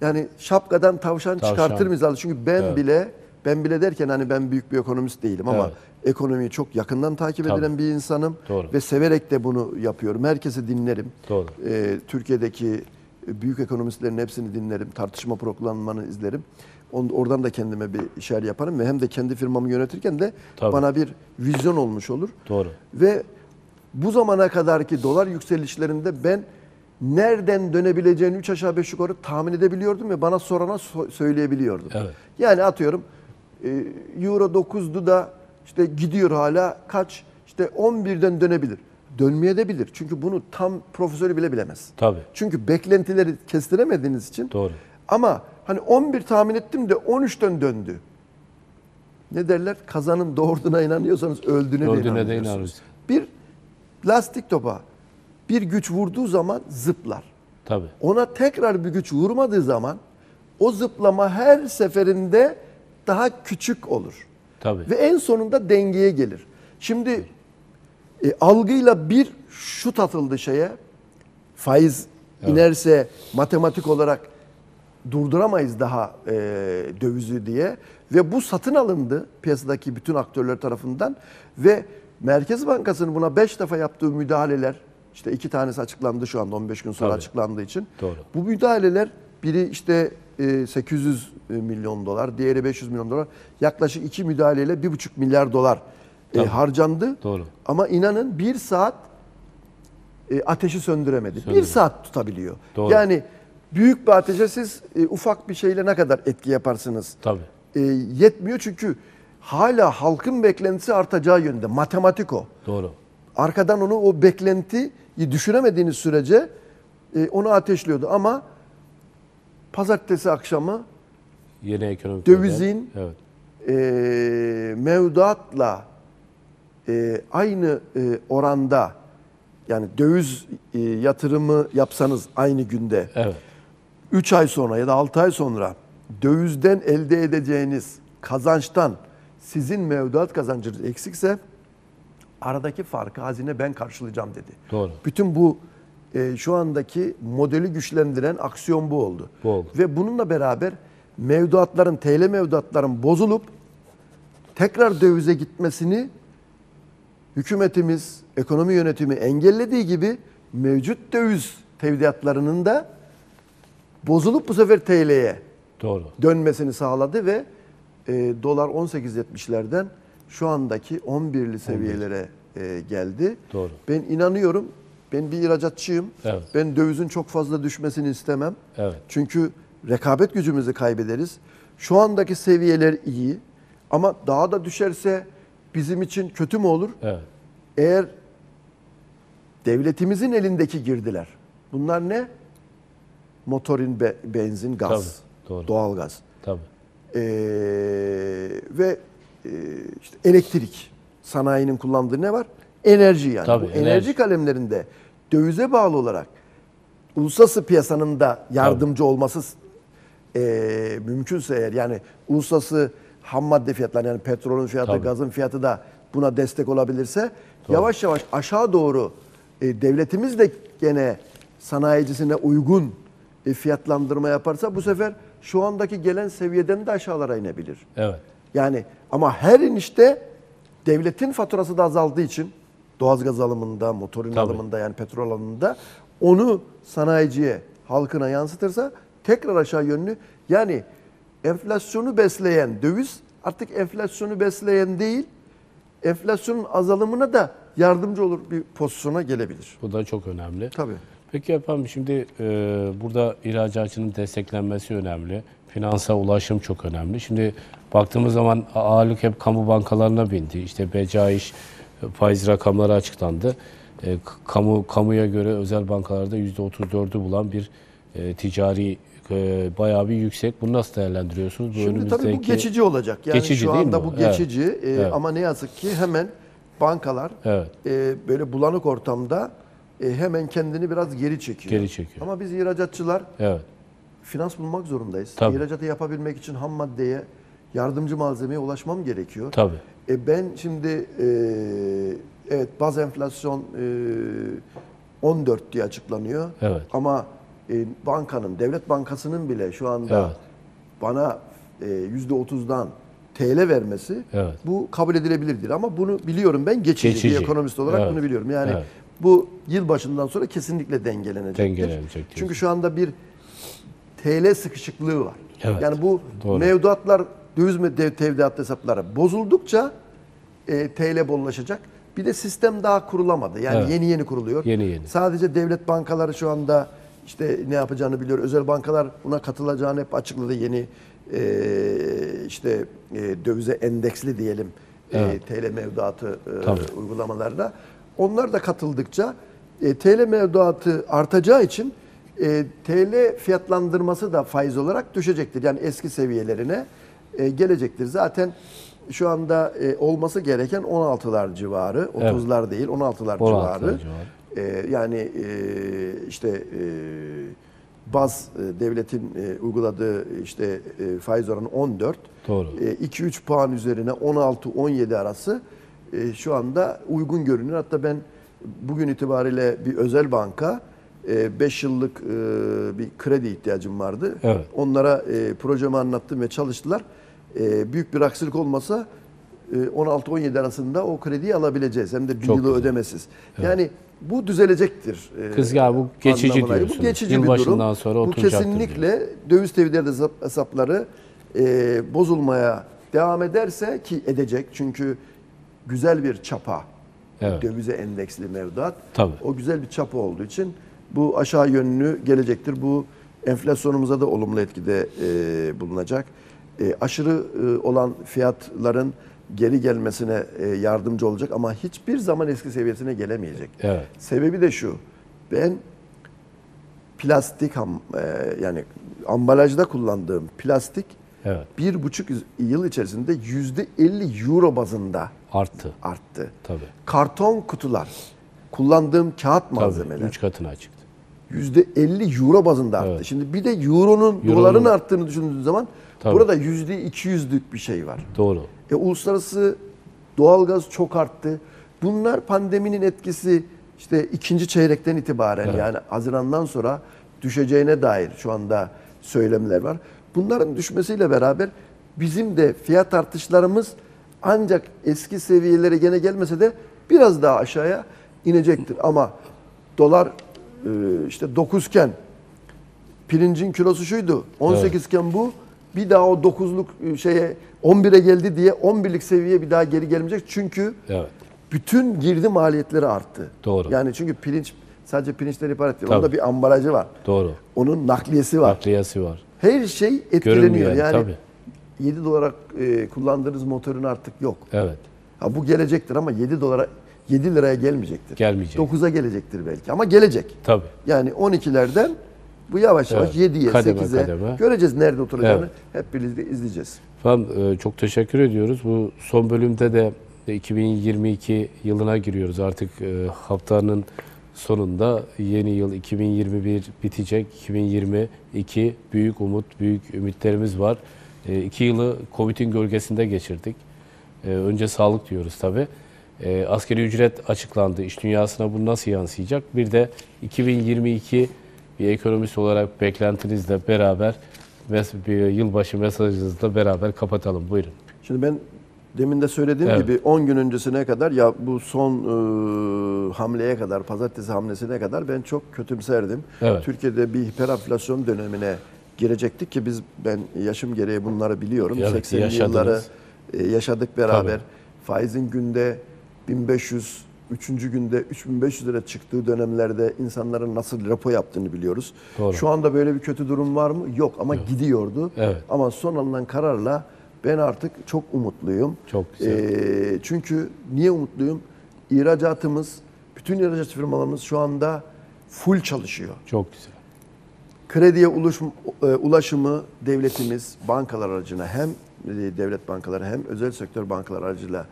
Speaker 3: yani şapkadan tavşan,
Speaker 2: Tavşan.
Speaker 3: çıkartır misal. Çünkü ben
Speaker 2: Evet.
Speaker 3: bile ben bile derken hani ben büyük bir ekonomist değilim ama
Speaker 2: Evet.
Speaker 3: ekonomiyi çok yakından takip
Speaker 2: Tabii.
Speaker 3: edilen bir insanım
Speaker 2: Doğru.
Speaker 3: ve severek de bunu yapıyorum. Herkesi dinlerim.
Speaker 2: Doğru.
Speaker 3: Ee, Türkiye'deki büyük ekonomistlerin hepsini dinlerim. Tartışma programlarını izlerim. Oradan da kendime bir işler yaparım ve hem de kendi firmamı yönetirken de
Speaker 2: Tabii.
Speaker 3: bana bir vizyon olmuş olur.
Speaker 2: Doğru.
Speaker 3: Ve bu zamana kadarki dolar yükselişlerinde ben nereden dönebileceğini 3 aşağı 5 yukarı tahmin edebiliyordum ve bana sorana so- söyleyebiliyordum.
Speaker 2: Evet.
Speaker 3: Yani atıyorum Euro 9'du da işte gidiyor hala kaç? İşte 11'den dönebilir. Dönmeye de bilir. Çünkü bunu tam profesörü bile bilemez.
Speaker 2: Tabii.
Speaker 3: Çünkü beklentileri kestiremediğiniz için.
Speaker 2: Doğru.
Speaker 3: Ama hani 11 tahmin ettim de 13'ten döndü. Ne derler? Kazanın doğurduğuna inanıyorsanız öldüğüne,
Speaker 2: Öldüğüne de
Speaker 3: inanıyorsunuz. Bir lastik topa bir güç vurduğu zaman zıplar.
Speaker 2: Tabii.
Speaker 3: Ona tekrar bir güç vurmadığı zaman o zıplama her seferinde daha küçük olur.
Speaker 2: Tabii.
Speaker 3: Ve en sonunda dengeye gelir. Şimdi e, algıyla bir şut atıldı şeye. Faiz inerse matematik olarak durduramayız daha e, dövizi diye. Ve bu satın alındı piyasadaki bütün aktörler tarafından. Ve Merkez Bankası'nın buna 5 defa yaptığı müdahaleler, işte iki tanesi açıklandı şu anda 15 gün sonra
Speaker 2: Tabii.
Speaker 3: açıklandığı için.
Speaker 2: Doğru.
Speaker 3: Bu müdahaleler biri işte e, 800 milyon dolar, diğeri 500 milyon dolar. Yaklaşık iki müdahaleyle 1,5 milyar dolar e, harcandı.
Speaker 2: Doğru.
Speaker 3: Ama inanın bir saat e, ateşi söndüremedi. Bir
Speaker 2: Söndüremedi.
Speaker 3: saat tutabiliyor.
Speaker 2: Doğru.
Speaker 3: Yani büyük bir ateşe siz e, ufak bir şeyle ne kadar etki yaparsınız?
Speaker 2: Tabii.
Speaker 3: E, yetmiyor çünkü hala halkın beklentisi artacağı yönde. Matematik o.
Speaker 2: Doğru.
Speaker 3: Arkadan onu o beklentiyi düşüremediğiniz sürece e, onu ateşliyordu. Ama pazartesi akşamı
Speaker 2: Yeni ekonomik
Speaker 3: Dövizin-
Speaker 2: model. Evet.
Speaker 3: e, mevduatla e, aynı e, oranda yani döviz e, yatırımı yapsanız aynı günde
Speaker 2: Evet.
Speaker 3: 3 ay sonra ya da 6 ay sonra dövizden elde edeceğiniz kazançtan sizin mevduat kazancınız eksikse aradaki farkı hazine ben karşılayacağım dedi.
Speaker 2: Doğru.
Speaker 3: Bütün bu e, şu andaki modeli güçlendiren aksiyon bu oldu.
Speaker 2: Bu oldu.
Speaker 3: Ve bununla beraber mevduatların, TL mevduatların bozulup tekrar dövize gitmesini hükümetimiz, ekonomi yönetimi engellediği gibi mevcut döviz tevdiatlarının da bozulup bu sefer TL'ye
Speaker 2: Doğru.
Speaker 3: dönmesini sağladı ve e, dolar 18.70'lerden şu andaki 11'li seviyelere e, geldi.
Speaker 2: Doğru.
Speaker 3: Ben inanıyorum. Ben bir ihracatçıyım.
Speaker 2: Evet.
Speaker 3: Ben dövizin çok fazla düşmesini istemem.
Speaker 2: Evet.
Speaker 3: Çünkü rekabet gücümüzü kaybederiz. Şu andaki seviyeler iyi ama daha da düşerse bizim için kötü mü olur?
Speaker 2: Evet.
Speaker 3: Eğer devletimizin elindeki girdiler. Bunlar ne? Motorin, be- benzin, gaz,
Speaker 2: Tabii, doğru.
Speaker 3: doğalgaz.
Speaker 2: Tabii.
Speaker 3: Ee, ve e, işte elektrik sanayinin kullandığı ne var? Enerji yani.
Speaker 2: Tabii,
Speaker 3: Bu enerji.
Speaker 2: enerji.
Speaker 3: kalemlerinde dövize bağlı olarak uluslararası piyasanın da yardımcı olması e, mümkünse eğer yani uluslararası ham madde fiyatları yani petrolün fiyatı,
Speaker 2: Tabii.
Speaker 3: gazın fiyatı da buna destek olabilirse yavaş yavaş aşağı doğru e, devletimiz de gene sanayicisine uygun e, fiyatlandırma yaparsa bu sefer şu andaki gelen seviyeden de aşağılara inebilir.
Speaker 2: Evet.
Speaker 3: Yani ama her inişte devletin faturası da azaldığı için doğalgaz alımında, motorin
Speaker 2: Tabii.
Speaker 3: alımında yani petrol alımında onu sanayiciye, halkına yansıtırsa tekrar aşağı yönlü yani enflasyonu besleyen döviz artık enflasyonu besleyen değil, enflasyonun azalımına da yardımcı olur bir pozisyona gelebilir.
Speaker 2: Bu da çok önemli.
Speaker 3: Tabii.
Speaker 2: Peki efendim şimdi e, burada ihracatçının desteklenmesi önemli. Finansa ulaşım çok önemli. Şimdi baktığımız zaman ağırlık hep kamu bankalarına bindi. İşte becaiş e, faiz rakamları açıklandı. E, kamu kamuya göre özel bankalarda %34'ü bulan bir e, ticari e, bayağı bir yüksek. Bunu nasıl değerlendiriyorsunuz? Bu
Speaker 3: Şimdi tabii bu geçici olacak. Yani
Speaker 2: Geçici
Speaker 3: şu anda
Speaker 2: bu?
Speaker 3: bu
Speaker 2: Evet.
Speaker 3: geçici e,
Speaker 2: Evet.
Speaker 3: ama ne yazık ki hemen bankalar
Speaker 2: Evet.
Speaker 3: e, böyle bulanık ortamda e, hemen kendini biraz geri çekiyor.
Speaker 2: Geri çekiyor.
Speaker 3: Ama biz ihracatçılar
Speaker 2: Evet.
Speaker 3: finans bulmak zorundayız.
Speaker 2: Tabii.
Speaker 3: İhracatı yapabilmek için ham maddeye, yardımcı malzemeye ulaşmam gerekiyor.
Speaker 2: Tabii.
Speaker 3: E, ben şimdi e, evet baz enflasyon e, 14 diye açıklanıyor.
Speaker 2: Evet.
Speaker 3: Ama e, bankanın, devlet bankasının bile şu anda
Speaker 2: Evet.
Speaker 3: bana e, yüzde otuzdan TL vermesi
Speaker 2: Evet.
Speaker 3: bu kabul edilebilirdir. Ama bunu biliyorum ben geçici,
Speaker 2: Geçici.
Speaker 3: bir ekonomist olarak
Speaker 2: Evet.
Speaker 3: bunu biliyorum. Yani
Speaker 2: Evet.
Speaker 3: bu yıl başından sonra kesinlikle dengelenecektir.
Speaker 2: Dengelenecek diyorsun.
Speaker 3: Çünkü şu anda bir TL sıkışıklığı var.
Speaker 2: Evet,
Speaker 3: Yani bu
Speaker 2: doğru.
Speaker 3: mevduatlar, döviz dev- tevdiat hesapları bozuldukça e, TL bollaşacak. Bir de sistem daha kurulamadı. Yani
Speaker 2: Evet.
Speaker 3: yeni yeni kuruluyor.
Speaker 2: Yeni yeni.
Speaker 3: Sadece devlet bankaları şu anda işte ne yapacağını biliyor. Özel bankalar buna katılacağını hep açıkladı. Yeni e, işte e, dövize endeksli diyelim e,
Speaker 2: Evet.
Speaker 3: TL mevduatı e,
Speaker 2: Tabii.
Speaker 3: Onlar da katıldıkça e, TL mevduatı artacağı için e, TL fiyatlandırması da faiz olarak düşecektir. Yani eski seviyelerine e, gelecektir. Zaten şu anda e, olması gereken 16'lar civarı, 30'lar değil 16'lar
Speaker 2: 16'lar
Speaker 3: civarı.
Speaker 2: civarı.
Speaker 3: E, yani e, işte e, baz e, devletin e, uyguladığı işte e, faiz oranı 14.
Speaker 2: Doğru.
Speaker 3: E, 2-3 puan üzerine 16-17 arası e, şu anda uygun görünüyor. Hatta ben bugün itibariyle bir özel banka 5 yıllık e, bir kredi ihtiyacım vardı.
Speaker 2: Evet.
Speaker 3: Onlara e, projemi anlattım ve çalıştılar. E, büyük bir aksilik olmasa e, 16-17 arasında o krediyi alabileceğiz. Hem de bir
Speaker 2: Çok
Speaker 3: yılı
Speaker 2: güzel.
Speaker 3: ödemesiz. Yani bu düzelecektir. e,
Speaker 2: Kız ya bu geçici
Speaker 3: anlamına.
Speaker 2: diyorsunuz.
Speaker 3: Bu geçici bir durum.
Speaker 2: sonra
Speaker 3: bu kesinlikle döviz tevdiat hesap- hesapları e, bozulmaya devam ederse ki edecek. Çünkü güzel bir çapa.
Speaker 2: Evet.
Speaker 3: Dövize endeksli mevduat.
Speaker 2: Tabii.
Speaker 3: O güzel bir çapa olduğu için bu aşağı yönlü gelecektir. Bu enflasyonumuza da olumlu etkide e, bulunacak. E, aşırı e, olan fiyatların geri gelmesine e, yardımcı olacak ama hiçbir zaman eski seviyesine gelemeyecek.
Speaker 2: Evet.
Speaker 3: Sebebi de şu. Ben plastik ham, e, yani ambalajda kullandığım plastik
Speaker 2: Evet.
Speaker 3: bir buçuk yıl içerisinde yüzde 50 euro bazında
Speaker 2: Arttı.
Speaker 3: arttı.
Speaker 2: Tabii.
Speaker 3: Karton kutular, kullandığım kağıt
Speaker 2: Tabii.
Speaker 3: malzemeler
Speaker 2: Üç katına çıktı.
Speaker 3: yüzde 50 euro bazında arttı.
Speaker 2: Evet.
Speaker 3: Şimdi bir de euronun,
Speaker 2: Euronun-
Speaker 3: doların arttığını düşündüğünüz zaman
Speaker 2: Tabii.
Speaker 3: burada yüzde 200'lük bir şey var.
Speaker 2: Doğru.
Speaker 3: E, uluslararası doğalgaz çok arttı. Bunlar pandeminin etkisi işte ikinci çeyrekten itibaren
Speaker 2: Evet.
Speaker 3: yani Haziran'dan sonra düşeceğine dair şu anda söylemler var. Bunların düşmesiyle beraber bizim de fiyat artışlarımız ancak eski seviyelere gene gelmese de biraz daha aşağıya inecektir. Ama dolar e, işte 9 iken pirincin kilosu şuydu. 18 iken bu. Bir daha o 9'luk şeye 11'e geldi diye 11'lik seviyeye bir daha geri gelmeyecek. Çünkü
Speaker 2: Evet.
Speaker 3: bütün girdi maliyetleri arttı.
Speaker 2: Doğru.
Speaker 3: Yani çünkü pirinç sadece pirinçten ibaret değil.
Speaker 2: Tabii.
Speaker 3: Onda bir ambalajı var.
Speaker 2: Doğru.
Speaker 3: Onun nakliyesi var.
Speaker 2: Nakliyesi var.
Speaker 3: Her şey etkileniyor.
Speaker 2: Görünmüyor yani,
Speaker 3: yani
Speaker 2: tabii.
Speaker 3: 7 dolara e, kullandığınız motorun artık yok.
Speaker 2: Evet.
Speaker 3: Ha, bu gelecektir ama 7 dolara 7 liraya gelmeyecektir.
Speaker 2: Gelmeyecek.
Speaker 3: 9'a gelecektir belki ama gelecek.
Speaker 2: Tabii.
Speaker 3: Yani 12'lerden bu yavaş yavaş
Speaker 2: Evet.
Speaker 3: 7'ye,
Speaker 2: Kademe
Speaker 3: 8'e
Speaker 2: kademe.
Speaker 3: göreceğiz nerede oturacağını.
Speaker 2: Evet.
Speaker 3: Hep birlikte izleyeceğiz.
Speaker 2: Efendim çok teşekkür ediyoruz. Bu son bölümde de 2022 yılına giriyoruz. Artık e, haftanın sonunda yeni yıl 2021 bitecek. 2022 büyük umut, büyük ümitlerimiz var. E, iki yılı Covid'in gölgesinde geçirdik. E, önce sağlık diyoruz tabii. E, askeri ücret açıklandı. İş dünyasına bu nasıl yansıyacak? Bir de 2022 bir ekonomist olarak beklentinizle beraber bir yılbaşı mesajınızla beraber kapatalım. Buyurun.
Speaker 3: Şimdi ben demin de söylediğim
Speaker 2: Evet.
Speaker 3: gibi 10 gün öncesine kadar ya bu son e, hamleye kadar, pazartesi hamlesine kadar ben çok kötümserdim.
Speaker 2: Evet.
Speaker 3: Türkiye'de bir hiperenflasyon dönemine girecektik ki biz ben yaşım gereği bunları biliyorum.
Speaker 2: Evet,
Speaker 3: 80'li
Speaker 2: yaşadınız.
Speaker 3: yılları e, yaşadık beraber.
Speaker 2: Tabii.
Speaker 3: Faizin günde 1500 Üçüncü günde 3500 lira çıktığı dönemlerde insanların nasıl repo yaptığını biliyoruz.
Speaker 2: Doğru.
Speaker 3: Şu anda böyle bir kötü durum var mı? Yok ama gidiyordu.
Speaker 2: Evet.
Speaker 3: Ama son alınan kararla ben artık çok umutluyum.
Speaker 2: Çok güzel.
Speaker 3: Ee, çünkü niye umutluyum? İhracatımız, bütün ihracat firmalarımız şu anda full çalışıyor.
Speaker 2: Çok güzel.
Speaker 3: Krediye e, ulaşımı devletimiz bankalar aracına hem e, devlet bankaları hem özel sektör bankalar aracıyla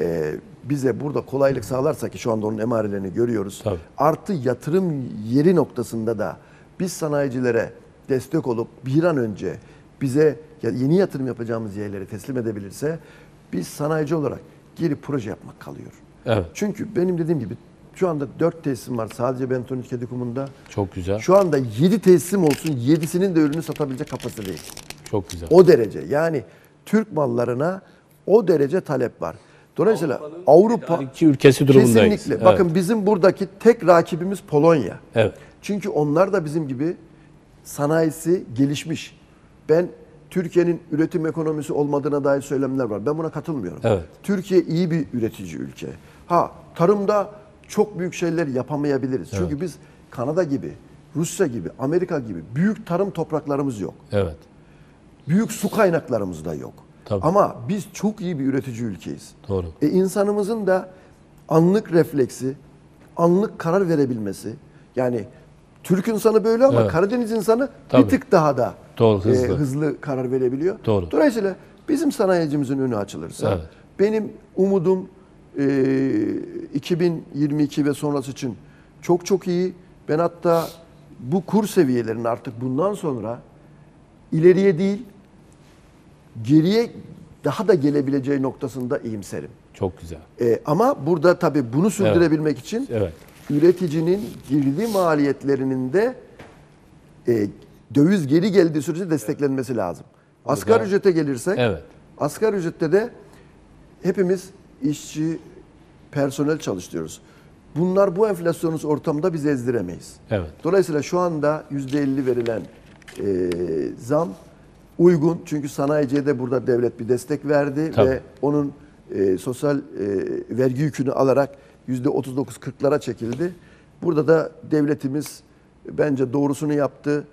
Speaker 3: e, bize burada kolaylık sağlarsa ki şu anda onun emarelerini görüyoruz.
Speaker 2: Tabii.
Speaker 3: Artı yatırım yeri noktasında da biz sanayicilere destek olup bir an önce bize yeni yatırım yapacağımız yerleri teslim edebilirse biz sanayici olarak gelip proje yapmak kalıyor.
Speaker 2: Evet.
Speaker 3: Çünkü benim dediğim gibi Şu anda 4 tesisim var sadece Bentonit Kedikum'unda.
Speaker 2: Çok güzel.
Speaker 3: Şu anda 7 tesisim olsun 7'sinin de ürünü satabilecek kapasitedeyim.
Speaker 2: Çok güzel.
Speaker 3: O derece. Yani Türk mallarına o derece talep var. Dolayısıyla Avrupa
Speaker 2: İki ülkesi durumundayız.
Speaker 3: kesinlikle.
Speaker 2: Evet.
Speaker 3: Bakın bizim buradaki tek rakibimiz Polonya.
Speaker 2: Evet.
Speaker 3: Çünkü onlar da bizim gibi sanayisi gelişmiş. Ben Türkiye'nin üretim ekonomisi olmadığına dair söylemler var. Ben buna katılmıyorum.
Speaker 2: Evet.
Speaker 3: Türkiye iyi bir üretici ülke. Ha tarımda çok büyük şeyler yapamayabiliriz. Çünkü biz Kanada gibi, Rusya gibi, Amerika gibi büyük tarım topraklarımız yok.
Speaker 2: Evet.
Speaker 3: Büyük su kaynaklarımız da yok.
Speaker 2: Tabii.
Speaker 3: Ama biz çok iyi bir üretici ülkeyiz.
Speaker 2: Doğru.
Speaker 3: E insanımızın da anlık refleksi, anlık karar verebilmesi. Yani Türk insanı böyle ama
Speaker 2: Evet.
Speaker 3: Karadeniz insanı
Speaker 2: Tabii.
Speaker 3: bir tık daha da
Speaker 2: Doğru,
Speaker 3: e,
Speaker 2: hızlı.
Speaker 3: hızlı karar verebiliyor.
Speaker 2: Doğru.
Speaker 3: Dolayısıyla bizim sanayicimizin önü açılırsa
Speaker 2: Evet.
Speaker 3: benim umudum e, 2022 ve sonrası için çok çok iyi. Ben hatta bu kur seviyelerinin artık bundan sonra ileriye değil geriye daha da gelebileceği noktasında iyimserim.
Speaker 2: Çok güzel.
Speaker 3: E, ama burada tabii bunu sürdürebilmek için
Speaker 2: Evet.
Speaker 3: üreticinin girdi maliyetlerinin de e, döviz geri geldiği sürece desteklenmesi lazım. Asgari ücrete gelirsek,
Speaker 2: Evet.
Speaker 3: asgari ücrette de hepimiz işçi, personel çalıştırıyoruz. Bunlar bu enflasyonuz ortamda bizi ezdiremeyiz.
Speaker 2: Evet.
Speaker 3: Dolayısıyla şu anda %50 verilen e, zam uygun. Çünkü sanayiciye de burada devlet bir destek verdi
Speaker 2: Tabii.
Speaker 3: ve onun e, sosyal e, vergi yükünü alarak %39-40'lara çekildi. Burada da devletimiz bence doğrusunu yaptı.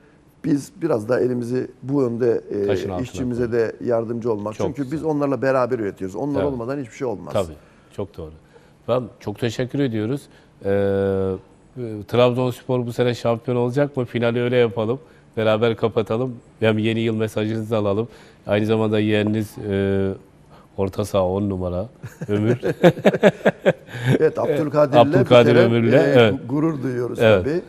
Speaker 3: Biz biraz daha elimizi bu yönde e,
Speaker 2: altına
Speaker 3: işçimize de yardımcı olmak.
Speaker 2: Çok
Speaker 3: Çünkü
Speaker 2: güzel.
Speaker 3: biz onlarla beraber üretiyoruz. Onlar
Speaker 2: Evet.
Speaker 3: olmadan hiçbir şey olmaz.
Speaker 2: Tabii. Çok doğru. Ben çok teşekkür ediyoruz. Ee, e, Trabzonspor bu sene şampiyon olacak mı? Finali öyle yapalım. Beraber kapatalım. Hem yeni yıl mesajınızı alalım. Aynı zamanda yeğeniniz e, orta saha 10 numara Ömür.
Speaker 3: Evet Abdülkadir'le
Speaker 2: Abdülkadir Ömür'le,
Speaker 3: e,
Speaker 2: evet.
Speaker 3: gurur duyuyoruz
Speaker 2: Evet.
Speaker 3: tabii.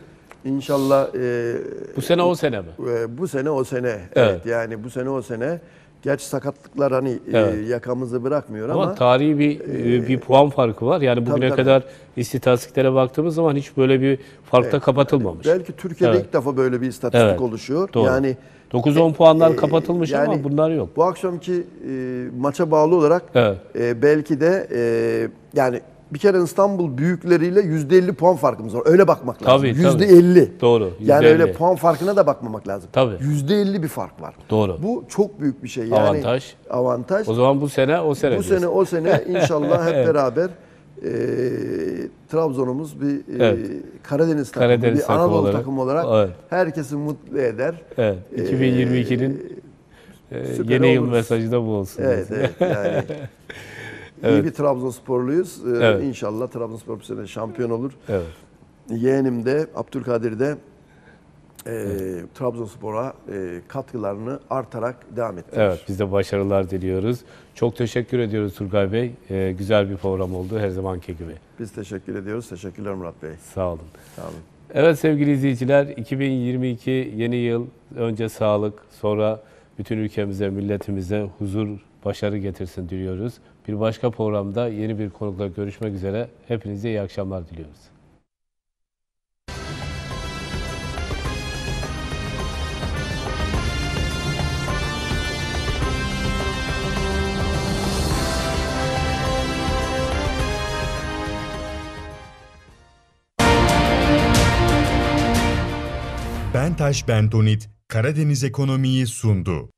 Speaker 3: İnşallah e,
Speaker 2: bu sene o sene mi?
Speaker 3: e, bu sene o sene. Evet.
Speaker 2: Evet.
Speaker 3: yani bu sene o sene. Gerçi sakatlıklar hani e,
Speaker 2: Evet.
Speaker 3: yakamızı bırakmıyor
Speaker 2: Ama,
Speaker 3: ama,
Speaker 2: tarihi bir e, bir puan farkı var. Yani bugüne
Speaker 3: tabii.
Speaker 2: kadar istatistiklere baktığımız zaman hiç böyle bir farkta kapatılmamış.
Speaker 3: belki Türkiye'de
Speaker 2: Evet.
Speaker 3: ilk defa böyle bir istatistik
Speaker 2: Evet.
Speaker 3: oluşuyor.
Speaker 2: Doğru.
Speaker 3: Yani
Speaker 2: 9-10 puanlar
Speaker 3: e,
Speaker 2: kapatılmış ama
Speaker 3: yani
Speaker 2: bunlar yok.
Speaker 3: bu akşamki e, maça bağlı olarak
Speaker 2: Evet.
Speaker 3: e, belki de e, yani bir kere İstanbul büyükleriyle %50 puan farkımız var. Öyle bakmak lazım.
Speaker 2: Tabii, tabii.
Speaker 3: %50.
Speaker 2: Doğru,
Speaker 3: Yani
Speaker 2: %50.
Speaker 3: öyle puan farkına da bakmamak lazım.
Speaker 2: Tabii.
Speaker 3: %50 bir fark var.
Speaker 2: Doğru.
Speaker 3: Bu çok büyük bir şey. Yani
Speaker 2: Avantaj.
Speaker 3: Avantaj.
Speaker 2: O zaman bu sene o sene.
Speaker 3: Bu
Speaker 2: diyorsun.
Speaker 3: sene o sene inşallah hep
Speaker 2: Evet.
Speaker 3: beraber e, Trabzon'umuz bir e,
Speaker 2: Evet.
Speaker 3: Karadeniz takımı,
Speaker 2: Karadeniz
Speaker 3: bir Anadolu
Speaker 2: olarak.
Speaker 3: takımı olarak
Speaker 2: Evet.
Speaker 3: herkesi mutlu eder.
Speaker 2: Evet. 2022'nin e,
Speaker 3: süper
Speaker 2: yeni yıl
Speaker 3: oluruz.
Speaker 2: mesajı da bu olsun.
Speaker 3: Evet, evet yani iyi bir Trabzonsporluyuz. Ee,
Speaker 2: Evet.
Speaker 3: İnşallah Trabzonspor bu sene şampiyon olur.
Speaker 2: Evet.
Speaker 3: Yeğenim de Abdülkadir de e, Trabzonspor'a e, katkılarını artarak devam ettirir.
Speaker 2: Evet, biz de başarılar diliyoruz. Çok teşekkür ediyoruz Turgay Bey. E, güzel bir program oldu her zamanki gibi.
Speaker 3: Biz teşekkür ediyoruz. Teşekkürler Murat Bey.
Speaker 2: Sağ olun.
Speaker 3: Sağ olun.
Speaker 2: Evet sevgili izleyiciler, 2022 yeni yıl önce sağlık, sonra bütün ülkemize, milletimize huzur, başarı getirsin diliyoruz. Bir başka programda yeni bir konukla görüşmek üzere. Hepinize iyi akşamlar diliyoruz.
Speaker 1: Bentaş Bentonit Karadeniz ekonomiyi sundu.